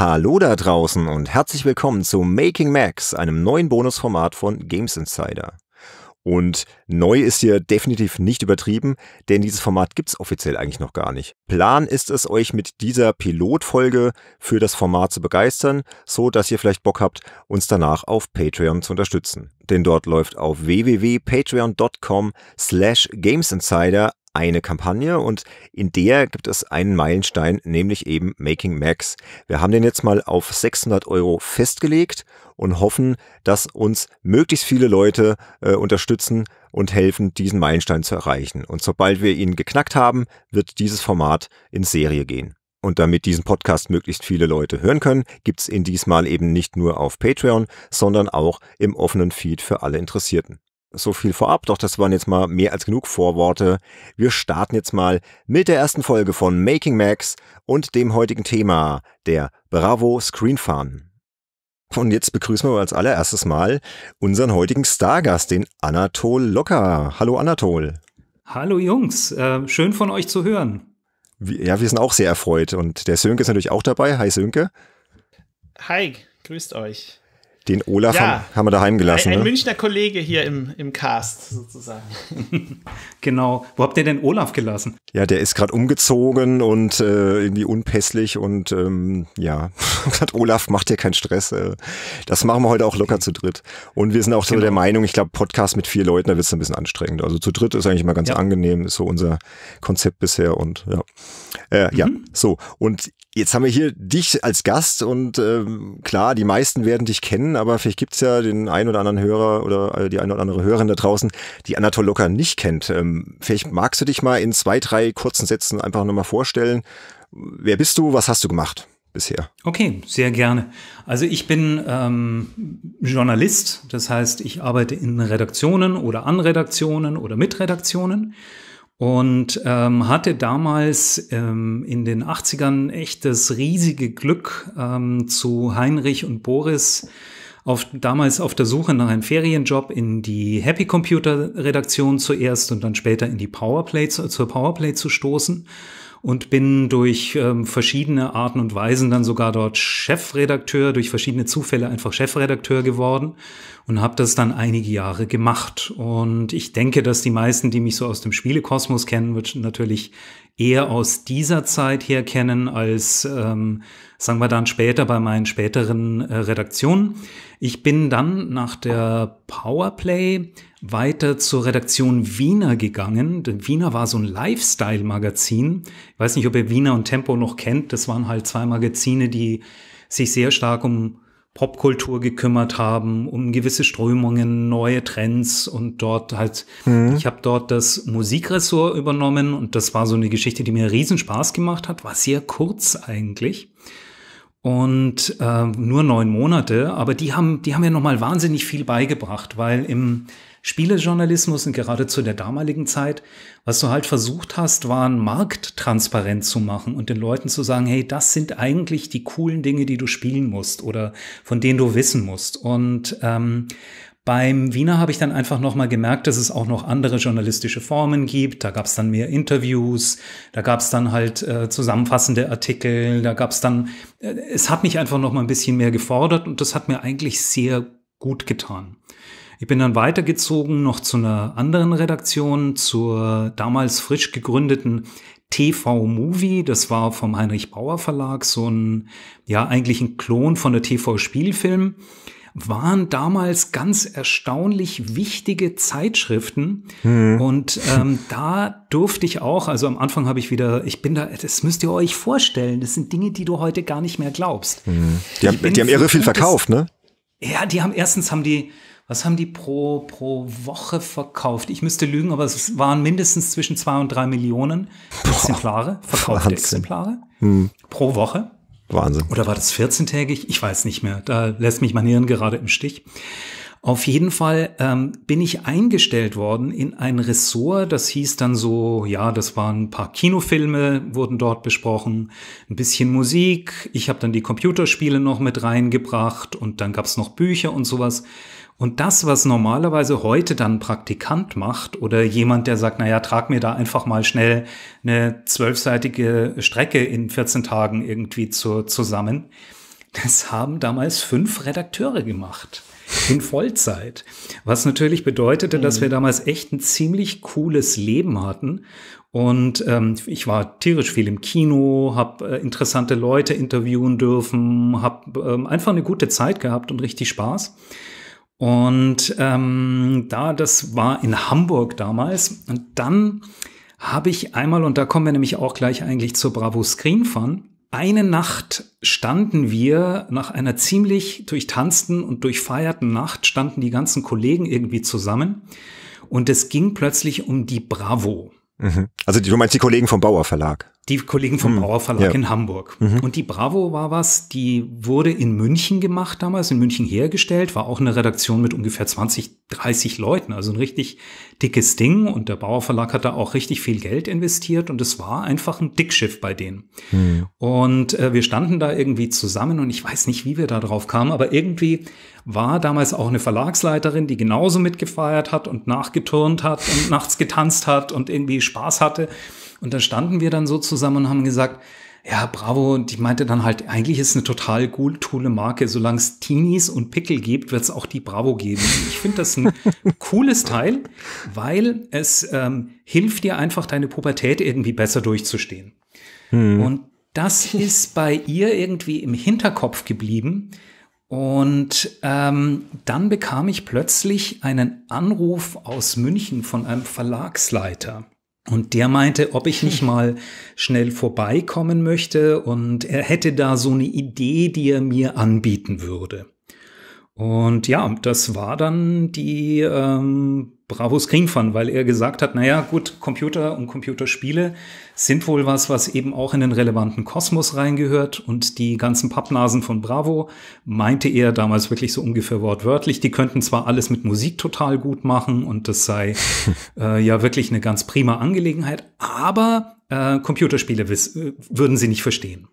Hallo da draußen und herzlich willkommen zu Making Max, einem neuen Bonusformat von Games Insider. Und neu ist hier definitiv nicht übertrieben, denn dieses Format gibt's offiziell eigentlich noch gar nicht. Plan ist es, euch mit dieser Pilotfolge für das Format zu begeistern, so dass ihr vielleicht Bock habt, uns danach auf Patreon zu unterstützen. Denn dort läuft auf www.patreon.com slash gamesinsider eine Kampagne und in der gibt es einen Meilenstein, nämlich eben Making Max. Wir haben den jetzt mal auf 600 Euro festgelegt und hoffen, dass uns möglichst viele Leute äh, unterstützen und helfen, diesen Meilenstein zu erreichen. Und sobald wir ihn geknackt haben, wird dieses Format in Serie gehen. Und damit diesen Podcast möglichst viele Leute hören können, gibt's ihn diesmal eben nicht nur auf Patreon, sondern auch im offenen Feed für alle Interessierten. So viel vorab, doch das waren jetzt mal mehr als genug Vorworte. Wir starten jetzt mal mit der ersten Folge von Making Max und dem heutigen Thema, der Bravo Screen Fun. Und jetzt begrüßen wir als allererstes mal unseren heutigen Stargast, den Anatol Locker. Hallo Anatol. Hallo Jungs, äh, schön von euch zu hören. Ja, wir sind auch sehr erfreut und der Sönke ist natürlich auch dabei. Hi Sönke. Hi, grüßt euch. Den Olaf ja, haben, haben wir daheim gelassen. Ein, ein ne? Münchner Kollege hier im, im Cast sozusagen. genau. Wo habt ihr denn Olaf gelassen? Ja, der ist gerade umgezogen und äh, irgendwie unpässlich und ähm, ja, hat Olaf, macht dir keinen Stress. Äh, das machen wir heute auch locker zu dritt. Und wir sind auch so genau. der Meinung, ich glaube, Podcast mit vier Leuten, da wird es ein bisschen anstrengend. Also zu dritt ist eigentlich immer ganz ja. angenehm, ist so unser Konzept bisher und ja. Äh, mhm. Ja, so. Und Jetzt haben wir hier dich als Gast und ähm, klar, die meisten werden dich kennen, aber vielleicht gibt's ja den einen oder anderen Hörer oder äh, die eine oder andere Hörerin da draußen, die Anatol Locker nicht kennt. Ähm, vielleicht magst du dich mal in zwei, drei kurzen Sätzen einfach nochmal vorstellen. Wer bist du? Was hast du gemacht? bisher? Okay, sehr gerne. Also ich bin ähm, Journalist, das heißt, ich arbeite in Redaktionen oder an Redaktionen oder mit Redaktionen und ähm, hatte damals ähm, in den 80ern echt das riesige Glück ähm, zu Heinrich und Boris auf, damals auf der Suche nach einem Ferienjob in die Happy Computer Redaktion zuerst und dann später in die Powerplay zur Powerplay zu stoßen. Und bin durch ähm, verschiedene Arten und Weisen dann sogar dort Chefredakteur, durch verschiedene Zufälle einfach Chefredakteur geworden und habe das dann einige Jahre gemacht. Und ich denke, dass die meisten, die mich so aus dem Spielekosmos kennen, wird natürlich eher aus dieser Zeit her kennen als, ähm, sagen wir dann später bei meinen späteren äh, Redaktionen. Ich bin dann nach der Powerplay weiter zur Redaktion Wiener gegangen. Denn Wiener war so ein Lifestyle-Magazin. Ich weiß nicht, ob ihr Wiener und Tempo noch kennt. Das waren halt zwei Magazine, die sich sehr stark um Popkultur gekümmert haben, um gewisse Strömungen, neue Trends und dort halt, mhm. ich habe dort das Musikressort übernommen und das war so eine Geschichte, die mir riesen Spaß gemacht hat, war sehr kurz eigentlich und äh, nur neun Monate, aber die haben, die haben ja nochmal wahnsinnig viel beigebracht, weil im Spielejournalismus und gerade zu der damaligen Zeit, was du halt versucht hast, war ein Markt transparent zu machen und den Leuten zu sagen, hey, das sind eigentlich die coolen Dinge, die du spielen musst oder von denen du wissen musst. Und ähm, beim Wiener habe ich dann einfach nochmal gemerkt, dass es auch noch andere journalistische Formen gibt. Da gab es dann mehr Interviews, da gab es dann halt äh, zusammenfassende Artikel, da gab es dann, äh, es hat mich einfach nochmal ein bisschen mehr gefordert und das hat mir eigentlich sehr gut getan. Ich bin dann weitergezogen noch zu einer anderen Redaktion, zur damals frisch gegründeten TV Movie. Das war vom Heinrich Bauer Verlag, so ein, ja, eigentlich ein Klon von der TV Spielfilm waren damals ganz erstaunlich wichtige Zeitschriften. Mhm. Und ähm, da durfte ich auch, also am Anfang habe ich wieder, ich bin da, das müsst ihr euch vorstellen, das sind Dinge, die du heute gar nicht mehr glaubst. Mhm. Die, haben, die haben irre viel verkauft, ne? Ja, die haben erstens haben die, was haben die pro, pro Woche verkauft? Ich müsste lügen, aber es waren mindestens zwischen zwei und drei Millionen Exemplare, verkaufte Wahnsinn. Exemplare hm. pro Woche. Wahnsinn. Oder war das 14-tägig? Ich weiß nicht mehr. Da lässt mich mein Hirn gerade im Stich. Auf jeden Fall ähm, bin ich eingestellt worden in ein Ressort, das hieß dann so, ja, das waren ein paar Kinofilme, wurden dort besprochen, ein bisschen Musik, ich habe dann die Computerspiele noch mit reingebracht und dann gab's noch Bücher und sowas. Und das, was normalerweise heute dann Praktikant macht oder jemand, der sagt, naja, trag mir da einfach mal schnell eine zwölfseitige Strecke in 14 Tagen irgendwie zu, zusammen, das haben damals fünf Redakteure gemacht in Vollzeit. Was natürlich bedeutete, dass wir mhm. damals echt ein ziemlich cooles Leben hatten. Und ähm, ich war tierisch viel im Kino, habe äh, interessante Leute interviewen dürfen, habe ähm, einfach eine gute Zeit gehabt und richtig Spaß. Und ähm, da, das war in Hamburg damals. Und dann habe ich einmal, und da kommen wir nämlich auch gleich eigentlich zur Bravo Screen Fun, eine Nacht standen wir nach einer ziemlich durchtanzten und durchfeierten Nacht, standen die ganzen Kollegen irgendwie zusammen und es ging plötzlich um die Bravo. Mhm. Also du meinst die Kollegen vom Bauer Verlag? Die Kollegen vom mhm. Bauer Verlag ja. in Hamburg. Mhm. Und die Bravo war was, die wurde in München gemacht damals, in München hergestellt, war auch eine Redaktion mit ungefähr 20, 30 Leuten, also ein richtig dickes Ding. Und der Bauer Verlag hat da auch richtig viel Geld investiert und es war einfach ein Dickschiff bei denen. Mhm. Und äh, wir standen da irgendwie zusammen und ich weiß nicht, wie wir da drauf kamen, aber irgendwie war damals auch eine Verlagsleiterin, die genauso mitgefeiert hat und nachgeturnt hat und nachts getanzt hat und irgendwie Spaß hatte. Und da standen wir dann so zusammen und haben gesagt, ja, Bravo, und ich meinte dann halt, eigentlich ist eine total cool, coole Marke. Solange es Teenies und Pickel gibt, wird es auch die Bravo geben. Ich finde das ein cooles Teil, weil es ähm, hilft dir einfach, deine Pubertät irgendwie besser durchzustehen. Hm. Und das ist bei ihr irgendwie im Hinterkopf geblieben. Und ähm, dann bekam ich plötzlich einen Anruf aus München von einem Verlagsleiter. Und der meinte, ob ich nicht mal schnell vorbeikommen möchte und er hätte da so eine Idee, die er mir anbieten würde. Und ja, das war dann die ähm, Bravo Screen Fun, weil er gesagt hat, naja, gut, Computer und Computerspiele sind wohl was, was eben auch in den relevanten Kosmos reingehört. Und die ganzen Pappnasen von Bravo, meinte er damals wirklich so ungefähr wortwörtlich, die könnten zwar alles mit Musik total gut machen und das sei äh, ja wirklich eine ganz prima Angelegenheit, aber äh, Computerspiele äh, würden sie nicht verstehen.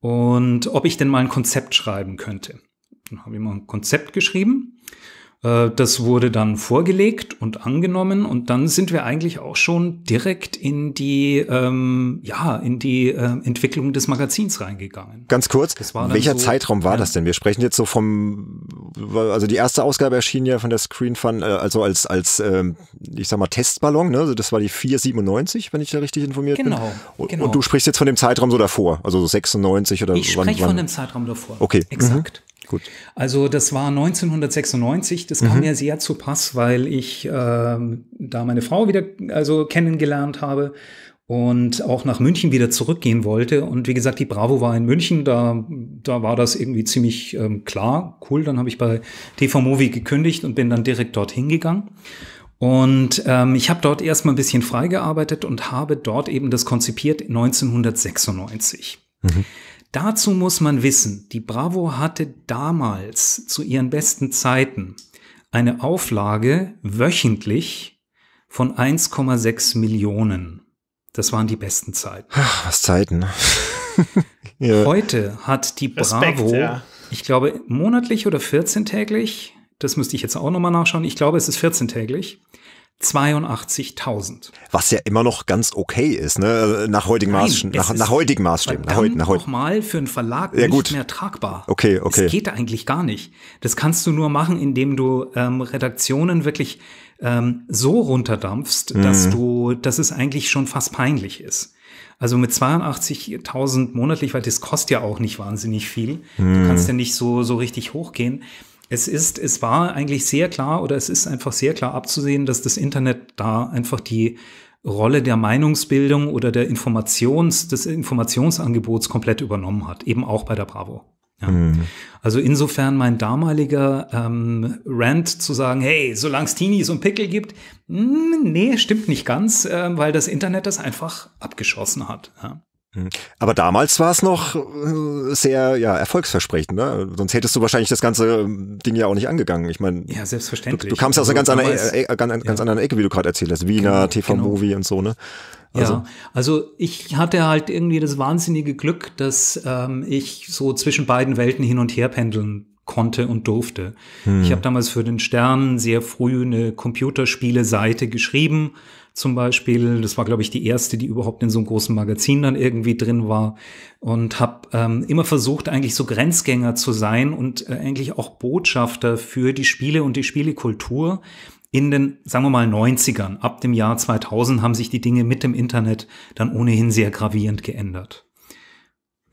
Und ob ich denn mal ein Konzept schreiben könnte. Dann habe ich mal ein Konzept geschrieben das wurde dann vorgelegt und angenommen und dann sind wir eigentlich auch schon direkt in die ähm, ja in die äh, Entwicklung des Magazins reingegangen. Ganz kurz, welcher so, Zeitraum war ja. das denn? Wir sprechen jetzt so vom also die erste Ausgabe erschien ja von der Screen Fun äh, also als als ähm, ich sag mal Testballon, ne? Also das war die 497, wenn ich da richtig informiert genau, bin. Und, genau. Und du sprichst jetzt von dem Zeitraum so davor, also so 96 oder Ich spreche von dem Zeitraum davor. Okay, exakt. Mhm. Gut. Also das war 1996, das kam mhm. mir sehr zu Pass, weil ich äh, da meine Frau wieder also kennengelernt habe und auch nach München wieder zurückgehen wollte. Und wie gesagt, die Bravo war in München, da, da war das irgendwie ziemlich ähm, klar. Cool, dann habe ich bei TV Movie gekündigt und bin dann direkt dorthin gegangen. Und ähm, ich habe dort erstmal ein bisschen freigearbeitet und habe dort eben das konzipiert 1996. Mhm. Dazu muss man wissen, die Bravo hatte damals zu ihren besten Zeiten eine Auflage wöchentlich von 1,6 Millionen. Das waren die besten Zeiten. Ach, was Zeiten. Ne? ja. Heute hat die Bravo, Respekt, ja. ich glaube, monatlich oder 14-täglich, das müsste ich jetzt auch nochmal nachschauen, ich glaube, es ist 14-täglich, 82.000. Was ja immer noch ganz okay ist, ne? Nach heutigen Maßstäben. Nach, nach heutigen Maßstäben. Nach heute, nach heute. mal für einen Verlag ja, nicht gut. mehr tragbar. Okay, okay. Das geht eigentlich gar nicht. Das kannst du nur machen, indem du ähm, Redaktionen wirklich ähm, so runterdampfst, mhm. dass du, dass es eigentlich schon fast peinlich ist. Also mit 82.000 monatlich, weil das kostet ja auch nicht wahnsinnig viel. Mhm. Du kannst ja nicht so, so richtig hochgehen. Es ist, es war eigentlich sehr klar oder es ist einfach sehr klar abzusehen, dass das Internet da einfach die Rolle der Meinungsbildung oder der Informations, des Informationsangebots komplett übernommen hat, eben auch bei der Bravo. Ja. Mhm. Also insofern mein damaliger ähm, Rant zu sagen, hey, solange es Teenies und Pickel gibt, mh, hm, nee, stimmt nicht ganz, äh, weil das Internet das einfach abgeschossen hat. Ja. Hm. Aber damals war es noch äh, sehr ja, erfolgsversprechend, ne? Sonst hättest du wahrscheinlich das ganze ähm, Ding ja auch nicht angegangen. Ich meine, ja, selbstverständlich. Du, du kamst ja aus einer also ganz, anderen, äh, ganz, ganz ja. anderen Ecke, wie du gerade erzählt hast. Wiener, genau, TV-Movie genau. und so, ne? Also. Ja, also ich hatte halt irgendwie das wahnsinnige Glück, dass ähm, ich so zwischen beiden Welten hin und her pendeln konnte und durfte. Hm. Ich habe damals für den Stern sehr früh eine Computerspiele-Seite geschrieben zum Beispiel. Das war, glaube ich, die erste, die überhaupt in so einem großen Magazin dann irgendwie drin war. Und habe ähm, immer versucht, eigentlich so Grenzgänger zu sein und äh, eigentlich auch Botschafter für die Spiele und die Spielekultur. In den, sagen wir mal, 90ern, ab dem Jahr 2000 haben sich die Dinge mit dem Internet dann ohnehin sehr gravierend geändert.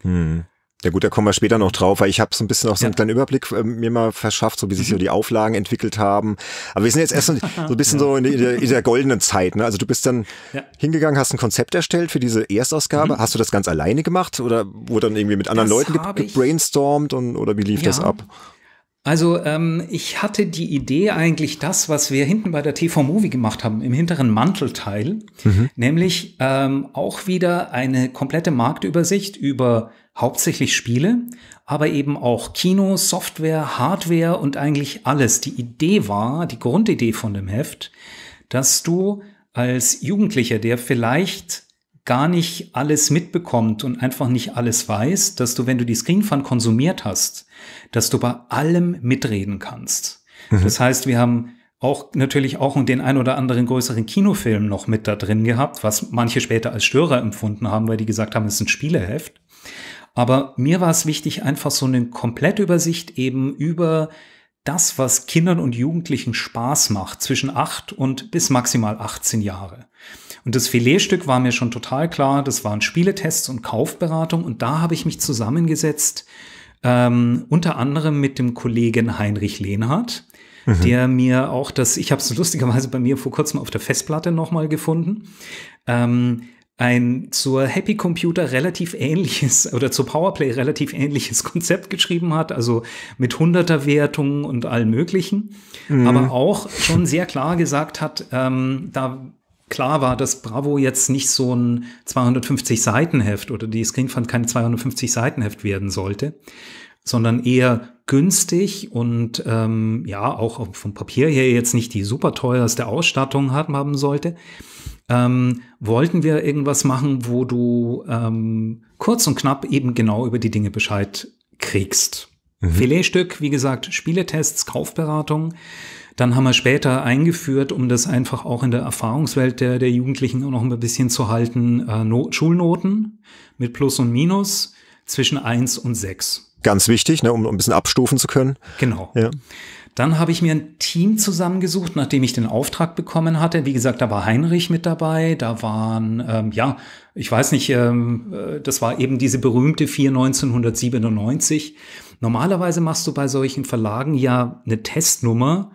Hm. Ja gut, da kommen wir später noch drauf, weil ich habe so ein bisschen auch so einen ja. kleinen Überblick äh, mir mal verschafft, so wie sich so mhm. die Auflagen entwickelt haben. Aber wir sind jetzt erst so, ein bisschen ja. so in der, in der, goldenen Zeit. Ne? Also du bist dann ja. hingegangen, hast ein Konzept erstellt für diese Erstausgabe. Mhm. Hast du das ganz alleine gemacht oder wurde dann irgendwie mit anderen das Leuten gebrainstormt und, oder wie lief das ab? Also ähm, ich hatte die Idee eigentlich das, was wir hinten bei der TV Movie gemacht haben, im hinteren Mantelteil, mhm. nämlich ähm, auch wieder eine komplette Marktübersicht über hauptsächlich Spiele, aber eben auch Kino, Software, Hardware und eigentlich alles. Die Idee war, die Grundidee von dem Heft, dass du als Jugendlicher, der vielleicht gar nicht alles mitbekommt und einfach nicht alles weiß, dass du, wenn du die Screen Fun konsumiert hast, dass du bei allem mitreden kannst. Mhm. Das heißt, wir haben auch natürlich auch den ein oder anderen größeren Kinofilm noch mit da drin gehabt, was manche später als Störer empfunden haben, weil die gesagt haben, es ist ein Spieleheft. Aber mir war es wichtig, einfach so eine Komplettübersicht eben über das, was Kindern und Jugendlichen Spaß macht, zwischen acht und bis maximal 18 Jahre. Und das Filetstück war mir schon total klar, das waren Spieletests und Kaufberatung und da habe ich mich zusammengesetzt, ähm, unter anderem mit dem Kollegen Heinrich Lehnhardt, mhm. der mir auch das, ich habe es lustigerweise bei mir vor kurzem auf der Festplatte nochmal gefunden, ähm, ein zur Happy Computer relativ ähnliches oder zur Powerplay relativ ähnliches Konzept geschrieben hat, also mit hunderter Wertungen und allem möglichen, mhm. aber auch schon sehr klar gesagt hat, ähm, da klar war, dass Bravo jetzt nicht so ein 250 Seiten Heft oder die Screenfund kein 250 Seiten Heft werden sollte, sondern eher günstig und ähm, ja auch vom Papier her jetzt nicht die super teuerste Ausstattung haben, haben sollte ähm, wollten wir irgendwas machen, wo du ähm, kurz und knapp eben genau über die Dinge Bescheid kriegst. Mhm. Filetstück, wie gesagt, Spieletests, Kaufberatung. Dann haben wir später eingeführt, um das einfach auch in der Erfahrungswelt der, der Jugendlichen auch noch ein bisschen zu halten, äh, Not Schulnoten mit Plus und Minus zwischen eins und sechs. Ganz wichtig, ne, um, um ein bisschen abstufen zu können. Genau. Ja. Dann habe ich mir ein Team zusammengesucht, nachdem ich den Auftrag bekommen hatte. Wie gesagt, da war Heinrich mit dabei, da waren, ähm, ja, ich weiß nicht, ähm, äh, das war eben diese berühmte 4 1997. Normalerweise machst du bei solchen Verlagen ja eine Testnummer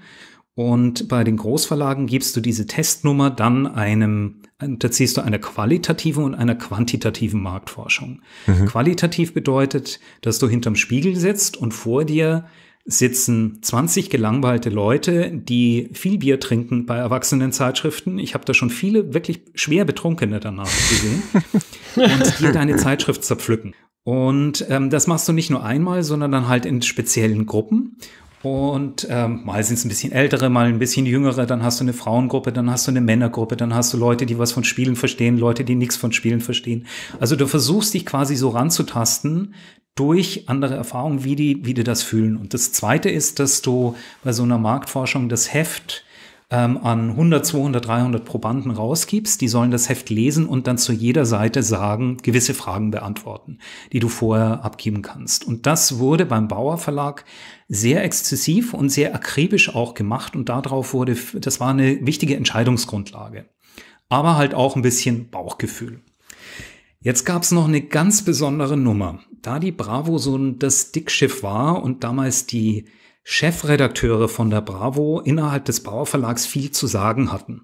und bei den Großverlagen gibst du diese Testnummer dann einem, unterziehst du einer qualitativen und einer quantitativen Marktforschung. Mhm. Qualitativ bedeutet, dass du hinterm Spiegel sitzt und vor dir sitzen 20 gelangweilte Leute, die viel Bier trinken bei Erwachsenenzeitschriften. Ich habe da schon viele wirklich schwer Betrunkene danach gesehen und dir deine Zeitschrift zerpflücken. Und ähm, das machst du nicht nur einmal, sondern dann halt in speziellen Gruppen. Und ähm, mal sind es ein bisschen ältere, mal ein bisschen jüngere, dann hast du eine Frauengruppe, dann hast du eine Männergruppe, dann hast du Leute, die was von Spielen verstehen, Leute, die nichts von Spielen verstehen. Also du versuchst dich quasi so ranzutasten, durch andere Erfahrungen, wie die, wie die das fühlen. Und das Zweite ist, dass du bei so einer Marktforschung das Heft ähm, an 100, 200, 300 Probanden rausgibst. Die sollen das Heft lesen und dann zu jeder Seite sagen, gewisse Fragen beantworten, die du vorher abgeben kannst. Und das wurde beim Bauer Verlag sehr exzessiv und sehr akribisch auch gemacht. Und darauf wurde, das war eine wichtige Entscheidungsgrundlage. Aber halt auch ein bisschen Bauchgefühl. Jetzt gab es noch eine ganz besondere Nummer. Da die Bravo so das Dickschiff war und damals die Chefredakteure von der Bravo innerhalb des Bauer Verlags viel zu sagen hatten,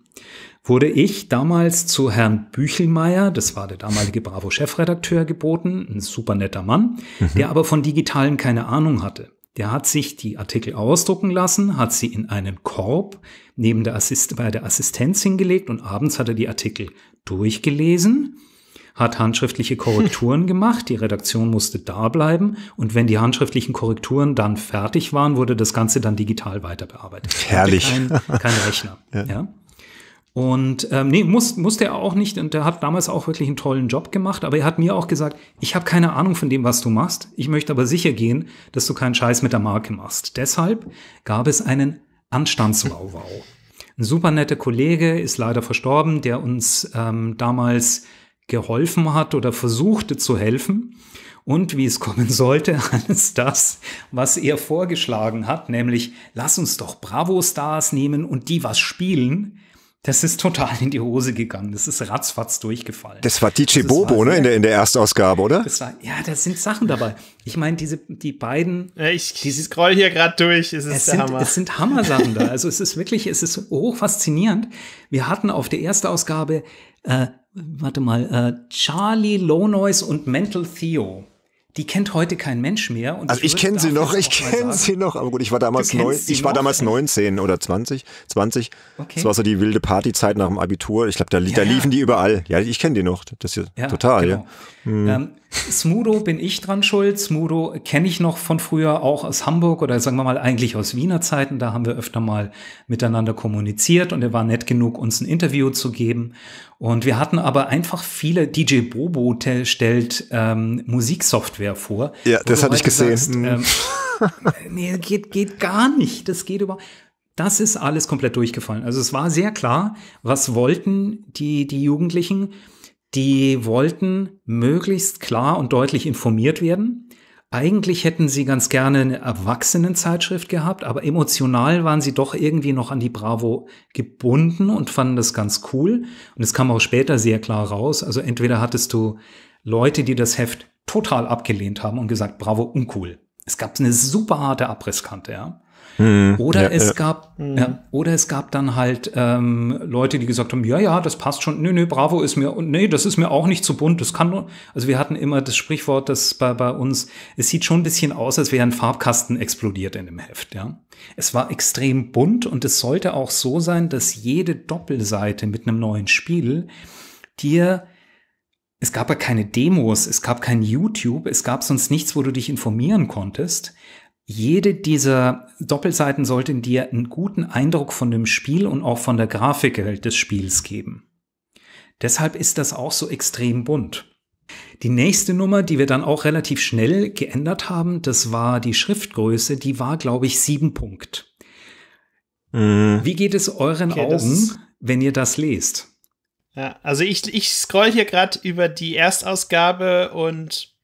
wurde ich damals zu Herrn Büchelmeier, das war der damalige Bravo-Chefredakteur, geboten, ein super netter Mann, mhm. der aber von Digitalen keine Ahnung hatte. Der hat sich die Artikel ausdrucken lassen, hat sie in einen Korb neben der Assist bei der Assistenz hingelegt und abends hat er die Artikel durchgelesen hat handschriftliche Korrekturen gemacht, die Redaktion musste da bleiben und wenn die handschriftlichen Korrekturen dann fertig waren, wurde das Ganze dann digital weiter bearbeitet. Herrlich. Kein, kein Rechner. ja. ja. Und ähm, nee, muss, musste er auch nicht. Und er hat damals auch wirklich einen tollen Job gemacht. Aber er hat mir auch gesagt, ich habe keine Ahnung von dem, was du machst. Ich möchte aber sicher gehen, dass du keinen Scheiß mit der Marke machst. Deshalb gab es einen Anstandswauwau. ein super netter Kollege, ist leider verstorben, der uns ähm, damals geholfen hat oder versuchte zu helfen. Und wie es kommen sollte, alles das, was er vorgeschlagen hat, nämlich lass uns doch Bravo-Stars nehmen und die was spielen, das ist total in die Hose gegangen. Das ist ratzfatz durchgefallen. Das war DJ also Bobo, ne, in der, in der Erstausgabe, oder? Das war, ja, da sind Sachen dabei. Ich meine, diese, die beiden. Ich diese, scroll hier gerade durch. Es ist es der sind, Hammer. Es sind Hammer-Sachen da. Also es ist wirklich, es ist hoch faszinierend. Wir hatten auf der Erstausgabe, äh, warte mal, äh, Charlie Low Noise und Mental Theo die kennt heute kein Mensch mehr. also ich, ich kenne sie noch, ich kenne sie noch, aber gut, ich war damals neun, ich war damals 19 oder 20, 20. Okay. Das war so die wilde Partyzeit nach dem Abitur. Ich glaube, da, ja, da liefen ja. die überall. Ja, ich kenne die noch. Das ist ja, total, genau. ja. Hm. Ähm, Smudo bin ich dran schuld. Smudo kenne ich noch von früher auch aus Hamburg oder sagen wir mal eigentlich aus Wiener Zeiten. Da haben wir öfter mal miteinander kommuniziert und er war nett genug, uns ein Interview zu geben. Und wir hatten aber einfach viele, DJ Bobo stellt ähm, Musiksoftware vor. Ja, das hatte ich gesehen. Sagst, ähm, nee, geht, geht gar nicht. Das geht überhaupt. Das ist alles komplett durchgefallen. Also es war sehr klar, was wollten die, die Jugendlichen die wollten möglichst klar und deutlich informiert werden. Eigentlich hätten sie ganz gerne eine Erwachsenenzeitschrift gehabt, aber emotional waren sie doch irgendwie noch an die Bravo gebunden und fanden das ganz cool. Und es kam auch später sehr klar raus. Also entweder hattest du Leute, die das Heft total abgelehnt haben und gesagt, Bravo, uncool. Es gab eine super harte Abrisskante, ja. Mhm, oder ja, es ja. gab, mhm. ja, oder es gab dann halt ähm, Leute, die gesagt haben, ja, ja, das passt schon, nö, nö, Bravo ist mir, und nee, das ist mir auch nicht zu bunt, das kann nur, also wir hatten immer das Sprichwort, das bei, bei uns, es sieht schon ein bisschen aus, als wäre ein Farbkasten explodiert in dem Heft, ja. Es war extrem bunt und es sollte auch so sein, dass jede Doppelseite mit einem neuen Spiel dir es gab ja keine Demos, es gab kein YouTube, es gab sonst nichts, wo du dich informieren konntest. Jede dieser Doppelseiten sollte dir einen guten Eindruck von dem Spiel und auch von der Grafik des Spiels geben. Deshalb ist das auch so extrem bunt. Die nächste Nummer, die wir dann auch relativ schnell geändert haben, das war die Schriftgröße, die war, glaube ich, sieben Punkt. Mhm. Wie geht es euren okay, Augen, wenn ihr das lest? Ja, also ich, ich scroll hier gerade über die Erstausgabe und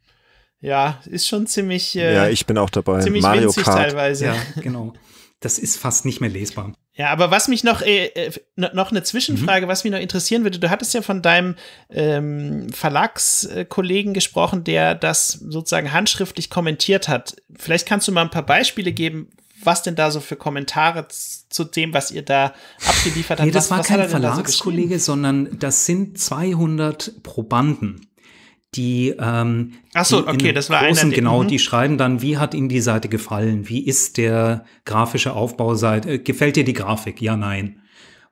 ja, ist schon ziemlich. Äh, ja, ich bin auch dabei. Ziemlich Mario winzig Kart. teilweise. Ja, genau. Das ist fast nicht mehr lesbar. Ja, aber was mich noch, äh, äh noch eine Zwischenfrage, mhm. was mich noch interessieren würde, du hattest ja von deinem ähm, Verlagskollegen gesprochen, der das sozusagen handschriftlich kommentiert hat. Vielleicht kannst du mal ein paar Beispiele geben, was denn da so für Kommentare zu dem, was ihr da abgeliefert habt. Nee, das was, war was kein Verlagskollege, so sondern das sind 200 Probanden die ähm, Ach so, okay, das war großen, einer, genau, mhm. die schreiben dann, wie hat Ihnen die Seite gefallen? Wie ist der grafische Aufbau Seite? Äh, gefällt dir die Grafik? Ja, nein.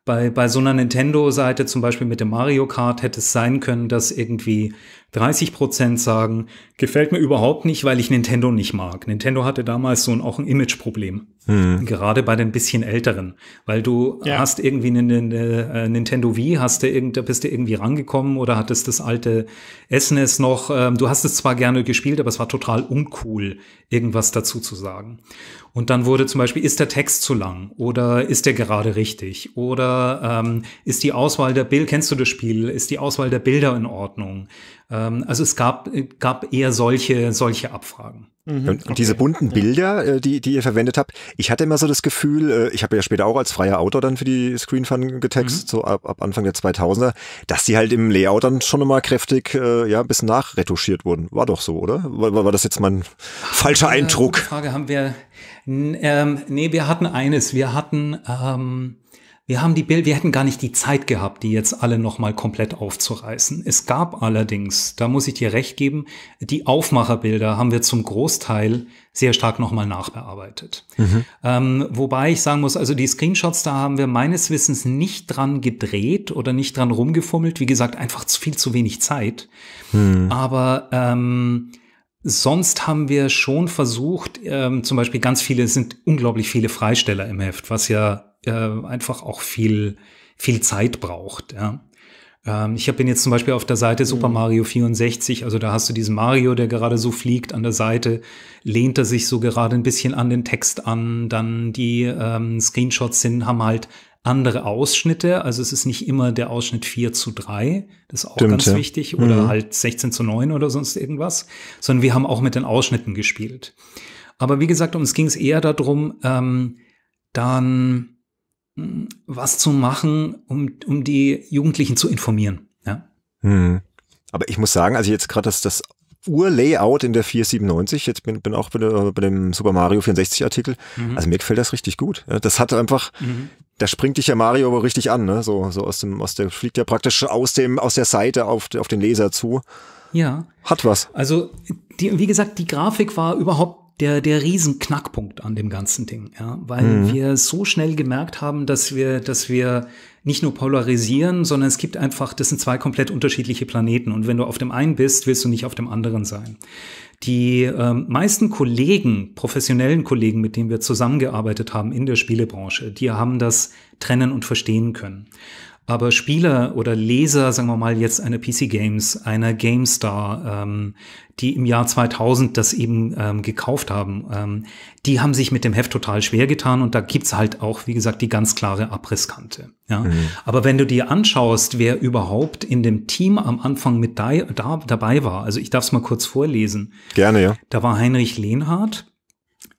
Bei, bei so einer Nintendo-Seite, zum Beispiel mit dem Mario Kart, hätte es sein können, dass irgendwie 30 Prozent sagen, gefällt mir überhaupt nicht, weil ich Nintendo nicht mag. Nintendo hatte damals so ein, auch ein Imageproblem. Mhm. Gerade bei den bisschen älteren. Weil du ja. hast irgendwie eine, eine, eine, Nintendo Wii, hast du irgend, bist du irgendwie rangekommen oder hattest das alte SNES e noch. Ähm, du hast es zwar gerne gespielt, aber es war total uncool, irgendwas dazu zu sagen. Und dann wurde zum Beispiel, ist der Text zu lang oder ist der gerade richtig? Oder ähm, ist die Auswahl der Bilder, kennst du das Spiel, ist die Auswahl der Bilder in Ordnung? Ähm, also es gab, gab eher solche, solche Abfragen. Mhm, und okay. diese bunten Bilder, äh, die, die ihr verwendet habt, ich hatte immer so das Gefühl, äh, ich habe ja später auch als freier Autor dann für die Screen Fun getextet, mhm. so ab, ab Anfang der 2000er, dass die halt im Layout dann schon nochmal kräftig, äh, ja, ein bisschen nachretuschiert wurden. War doch so, oder? War, war das jetzt mein falscher Ach, Eindruck? Frage haben wir, ähm, nee, wir hatten eines, wir hatten, ähm, wir haben die Bild, wir hätten gar nicht die Zeit gehabt, die jetzt alle nochmal komplett aufzureißen. Es gab allerdings, da muss ich dir recht geben, die Aufmacherbilder haben wir zum Großteil sehr stark nochmal nachbearbeitet. Mhm. Ähm, wobei ich sagen muss, also die Screenshots, da haben wir meines Wissens nicht dran gedreht oder nicht dran rumgefummelt. Wie gesagt, einfach viel zu wenig Zeit. Mhm. Aber ähm, Sonst haben wir schon versucht, ähm, zum Beispiel ganz viele, es sind unglaublich viele Freisteller im Heft, was ja äh, einfach auch viel, viel Zeit braucht. Ja. Ähm, ich bin jetzt zum Beispiel auf der Seite Super mhm. Mario 64, also da hast du diesen Mario, der gerade so fliegt an der Seite, lehnt er sich so gerade ein bisschen an den Text an, dann die ähm, Screenshots sind, haben halt andere Ausschnitte. Also es ist nicht immer der Ausschnitt 4 zu 3, das ist auch Stimmt, ganz ja. wichtig, oder mhm. halt 16 zu 9 oder sonst irgendwas, sondern wir haben auch mit den Ausschnitten gespielt. Aber wie gesagt, uns ging es eher darum, ähm, dann was zu machen, um, um die Jugendlichen zu informieren. Ja. Mhm. Aber ich muss sagen, also jetzt gerade das, das Urlayout in der 497. Jetzt bin, bin auch bei, der, bei dem Super Mario 64 Artikel. Mhm. Also mir gefällt das richtig gut. Das hat einfach, mhm. da springt dich ja Mario aber richtig an, ne? So, so aus dem, aus der, fliegt ja praktisch aus dem, aus der Seite auf, auf den Leser zu. Ja. Hat was. Also, die, wie gesagt, die Grafik war überhaupt der, der Riesenknackpunkt an dem ganzen Ding, ja, weil mhm. wir so schnell gemerkt haben, dass wir, dass wir nicht nur polarisieren, sondern es gibt einfach, das sind zwei komplett unterschiedliche Planeten und wenn du auf dem einen bist, willst du nicht auf dem anderen sein. Die ähm, meisten Kollegen, professionellen Kollegen, mit denen wir zusammengearbeitet haben in der Spielebranche, die haben das trennen und verstehen können. Aber Spieler oder Leser, sagen wir mal jetzt einer PC Games, einer GameStar, ähm, die im Jahr 2000 das eben ähm, gekauft haben, ähm, die haben sich mit dem Heft total schwer getan und da gibt's halt auch, wie gesagt, die ganz klare Abrisskante. Ja? Mhm. Aber wenn du dir anschaust, wer überhaupt in dem Team am Anfang mit da, da dabei war, also ich darf es mal kurz vorlesen. Gerne, ja. Da war Heinrich Lehnhardt,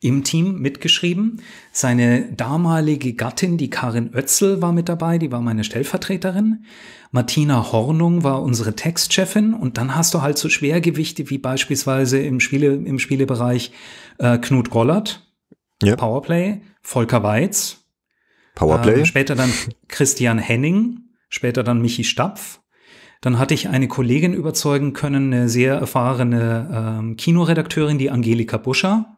im Team mitgeschrieben. Seine damalige Gattin, die Karin Oetzel, war mit dabei, die war meine Stellvertreterin. Martina Hornung war unsere Textchefin und dann hast du halt so Schwergewichte wie beispielsweise im Spiele, im Spielebereich äh, Knut Gollert, ja. Powerplay, Volker Weiz, Powerplay. Äh, später dann Christian Henning, später dann Michi Stapf. Dann hatte ich eine Kollegin überzeugen können, eine sehr erfahrene ähm, Kinoredakteurin, die Angelika Buscher,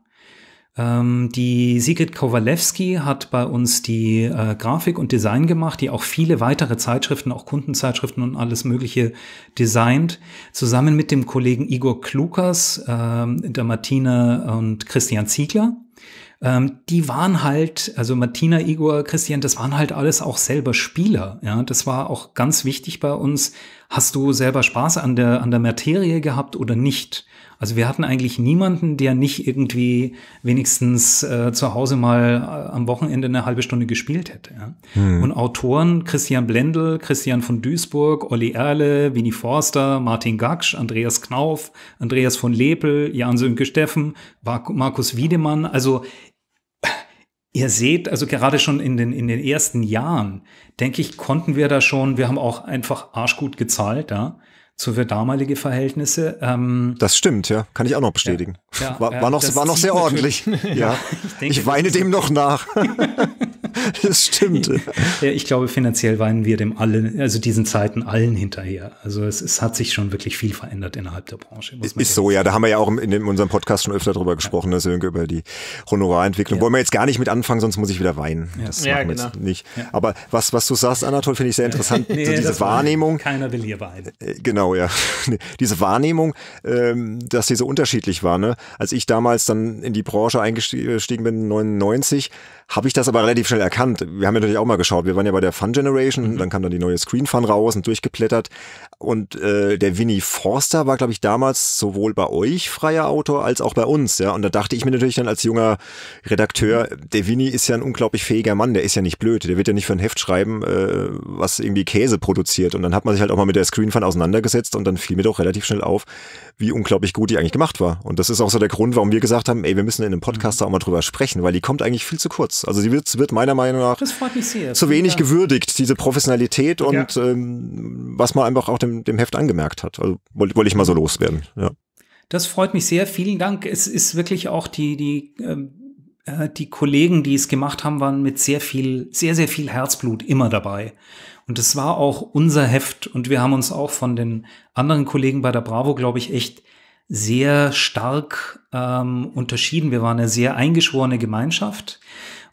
ähm, die Sigrid Kowalewski hat bei uns die äh, Grafik und Design gemacht, die auch viele weitere Zeitschriften, auch Kundenzeitschriften und alles Mögliche designt, zusammen mit dem Kollegen Igor Klukas, ähm, der Martina und Christian Ziegler. Ähm, die waren halt, also Martina, Igor, Christian, das waren halt alles auch selber Spieler. Ja, das war auch ganz wichtig bei uns. Hast du selber Spaß an der, an der Materie gehabt oder nicht? Also wir hatten eigentlich niemanden, der nicht irgendwie wenigstens äh, zu Hause mal äh, am Wochenende eine halbe Stunde gespielt hätte. Ja? Hm. Und Autoren Christian Blendl, Christian von Duisburg, Olli Erle, Winnie Forster, Martin Gaksch, Andreas Knauf, Andreas von Lepel, Jan Sönke Steffen, Markus Wiedemann. Also Ihr seht, also gerade schon in den, in den ersten Jahren, denke ich, konnten wir da schon, wir haben auch einfach arschgut gezahlt, ja zu für damalige Verhältnisse. Ähm, das stimmt, ja, kann ich auch noch bestätigen. Ja, ja, war, war, noch, war noch sehr ordentlich. ja, ich, denke, ich weine dem noch nach. das stimmt. Ja, ich glaube, finanziell weinen wir dem allen, also diesen Zeiten allen hinterher. Also es, es hat sich schon wirklich viel verändert innerhalb der Branche. ist so, ja, da haben wir ja auch in, in unserem Podcast schon öfter drüber gesprochen, ja. Sönke, über die Honorarentwicklung. Wollen wir jetzt gar nicht mit anfangen, sonst muss ich wieder weinen. Das ja, genau. nicht. Aber was, was du sagst, Anatol, finde ich sehr interessant. nee, so diese Wahrnehmung. Keiner will hier weinen. Äh, genau, ja. diese Wahrnehmung, ähm, dass sie so unterschiedlich war. Ne? Als ich damals dann in die Branche eingestiegen bin, 99, habe ich das aber relativ schnell erkannt. Wir haben ja natürlich auch mal geschaut. Wir waren ja bei der Fun Generation, mhm. dann kam dann die neue Screen Fun raus und durchgeblättert. Und äh, der Winnie Forster war, glaube ich, damals sowohl bei euch freier Autor als auch bei uns. Ja, und da dachte ich mir natürlich dann als junger Redakteur, der Winnie ist ja ein unglaublich fähiger Mann. Der ist ja nicht blöd. Der wird ja nicht für ein Heft schreiben, äh, was irgendwie Käse produziert. Und dann hat man sich halt auch mal mit der Screen Fun auseinandergesetzt und dann fiel mir doch relativ schnell auf, wie unglaublich gut die eigentlich gemacht war. Und das ist auch so der Grund, warum wir gesagt haben, ey, wir müssen in einem Podcast mhm. auch mal drüber sprechen, weil die kommt eigentlich viel zu kurz. Also sie wird, wird meiner Meinung nach zu wenig ja. gewürdigt, diese Professionalität und ja. ähm, was man einfach auch dem, dem Heft angemerkt hat. Also wollte wollt ich mal so loswerden. Ja. Das freut mich sehr. Vielen Dank. Es ist wirklich auch die, die, ähm, äh, die Kollegen, die es gemacht haben, waren mit sehr viel, sehr, sehr viel Herzblut immer dabei. Und es war auch unser Heft und wir haben uns auch von den anderen Kollegen bei der Bravo, glaube ich, echt sehr stark ähm, unterschieden. Wir waren eine sehr eingeschworene Gemeinschaft.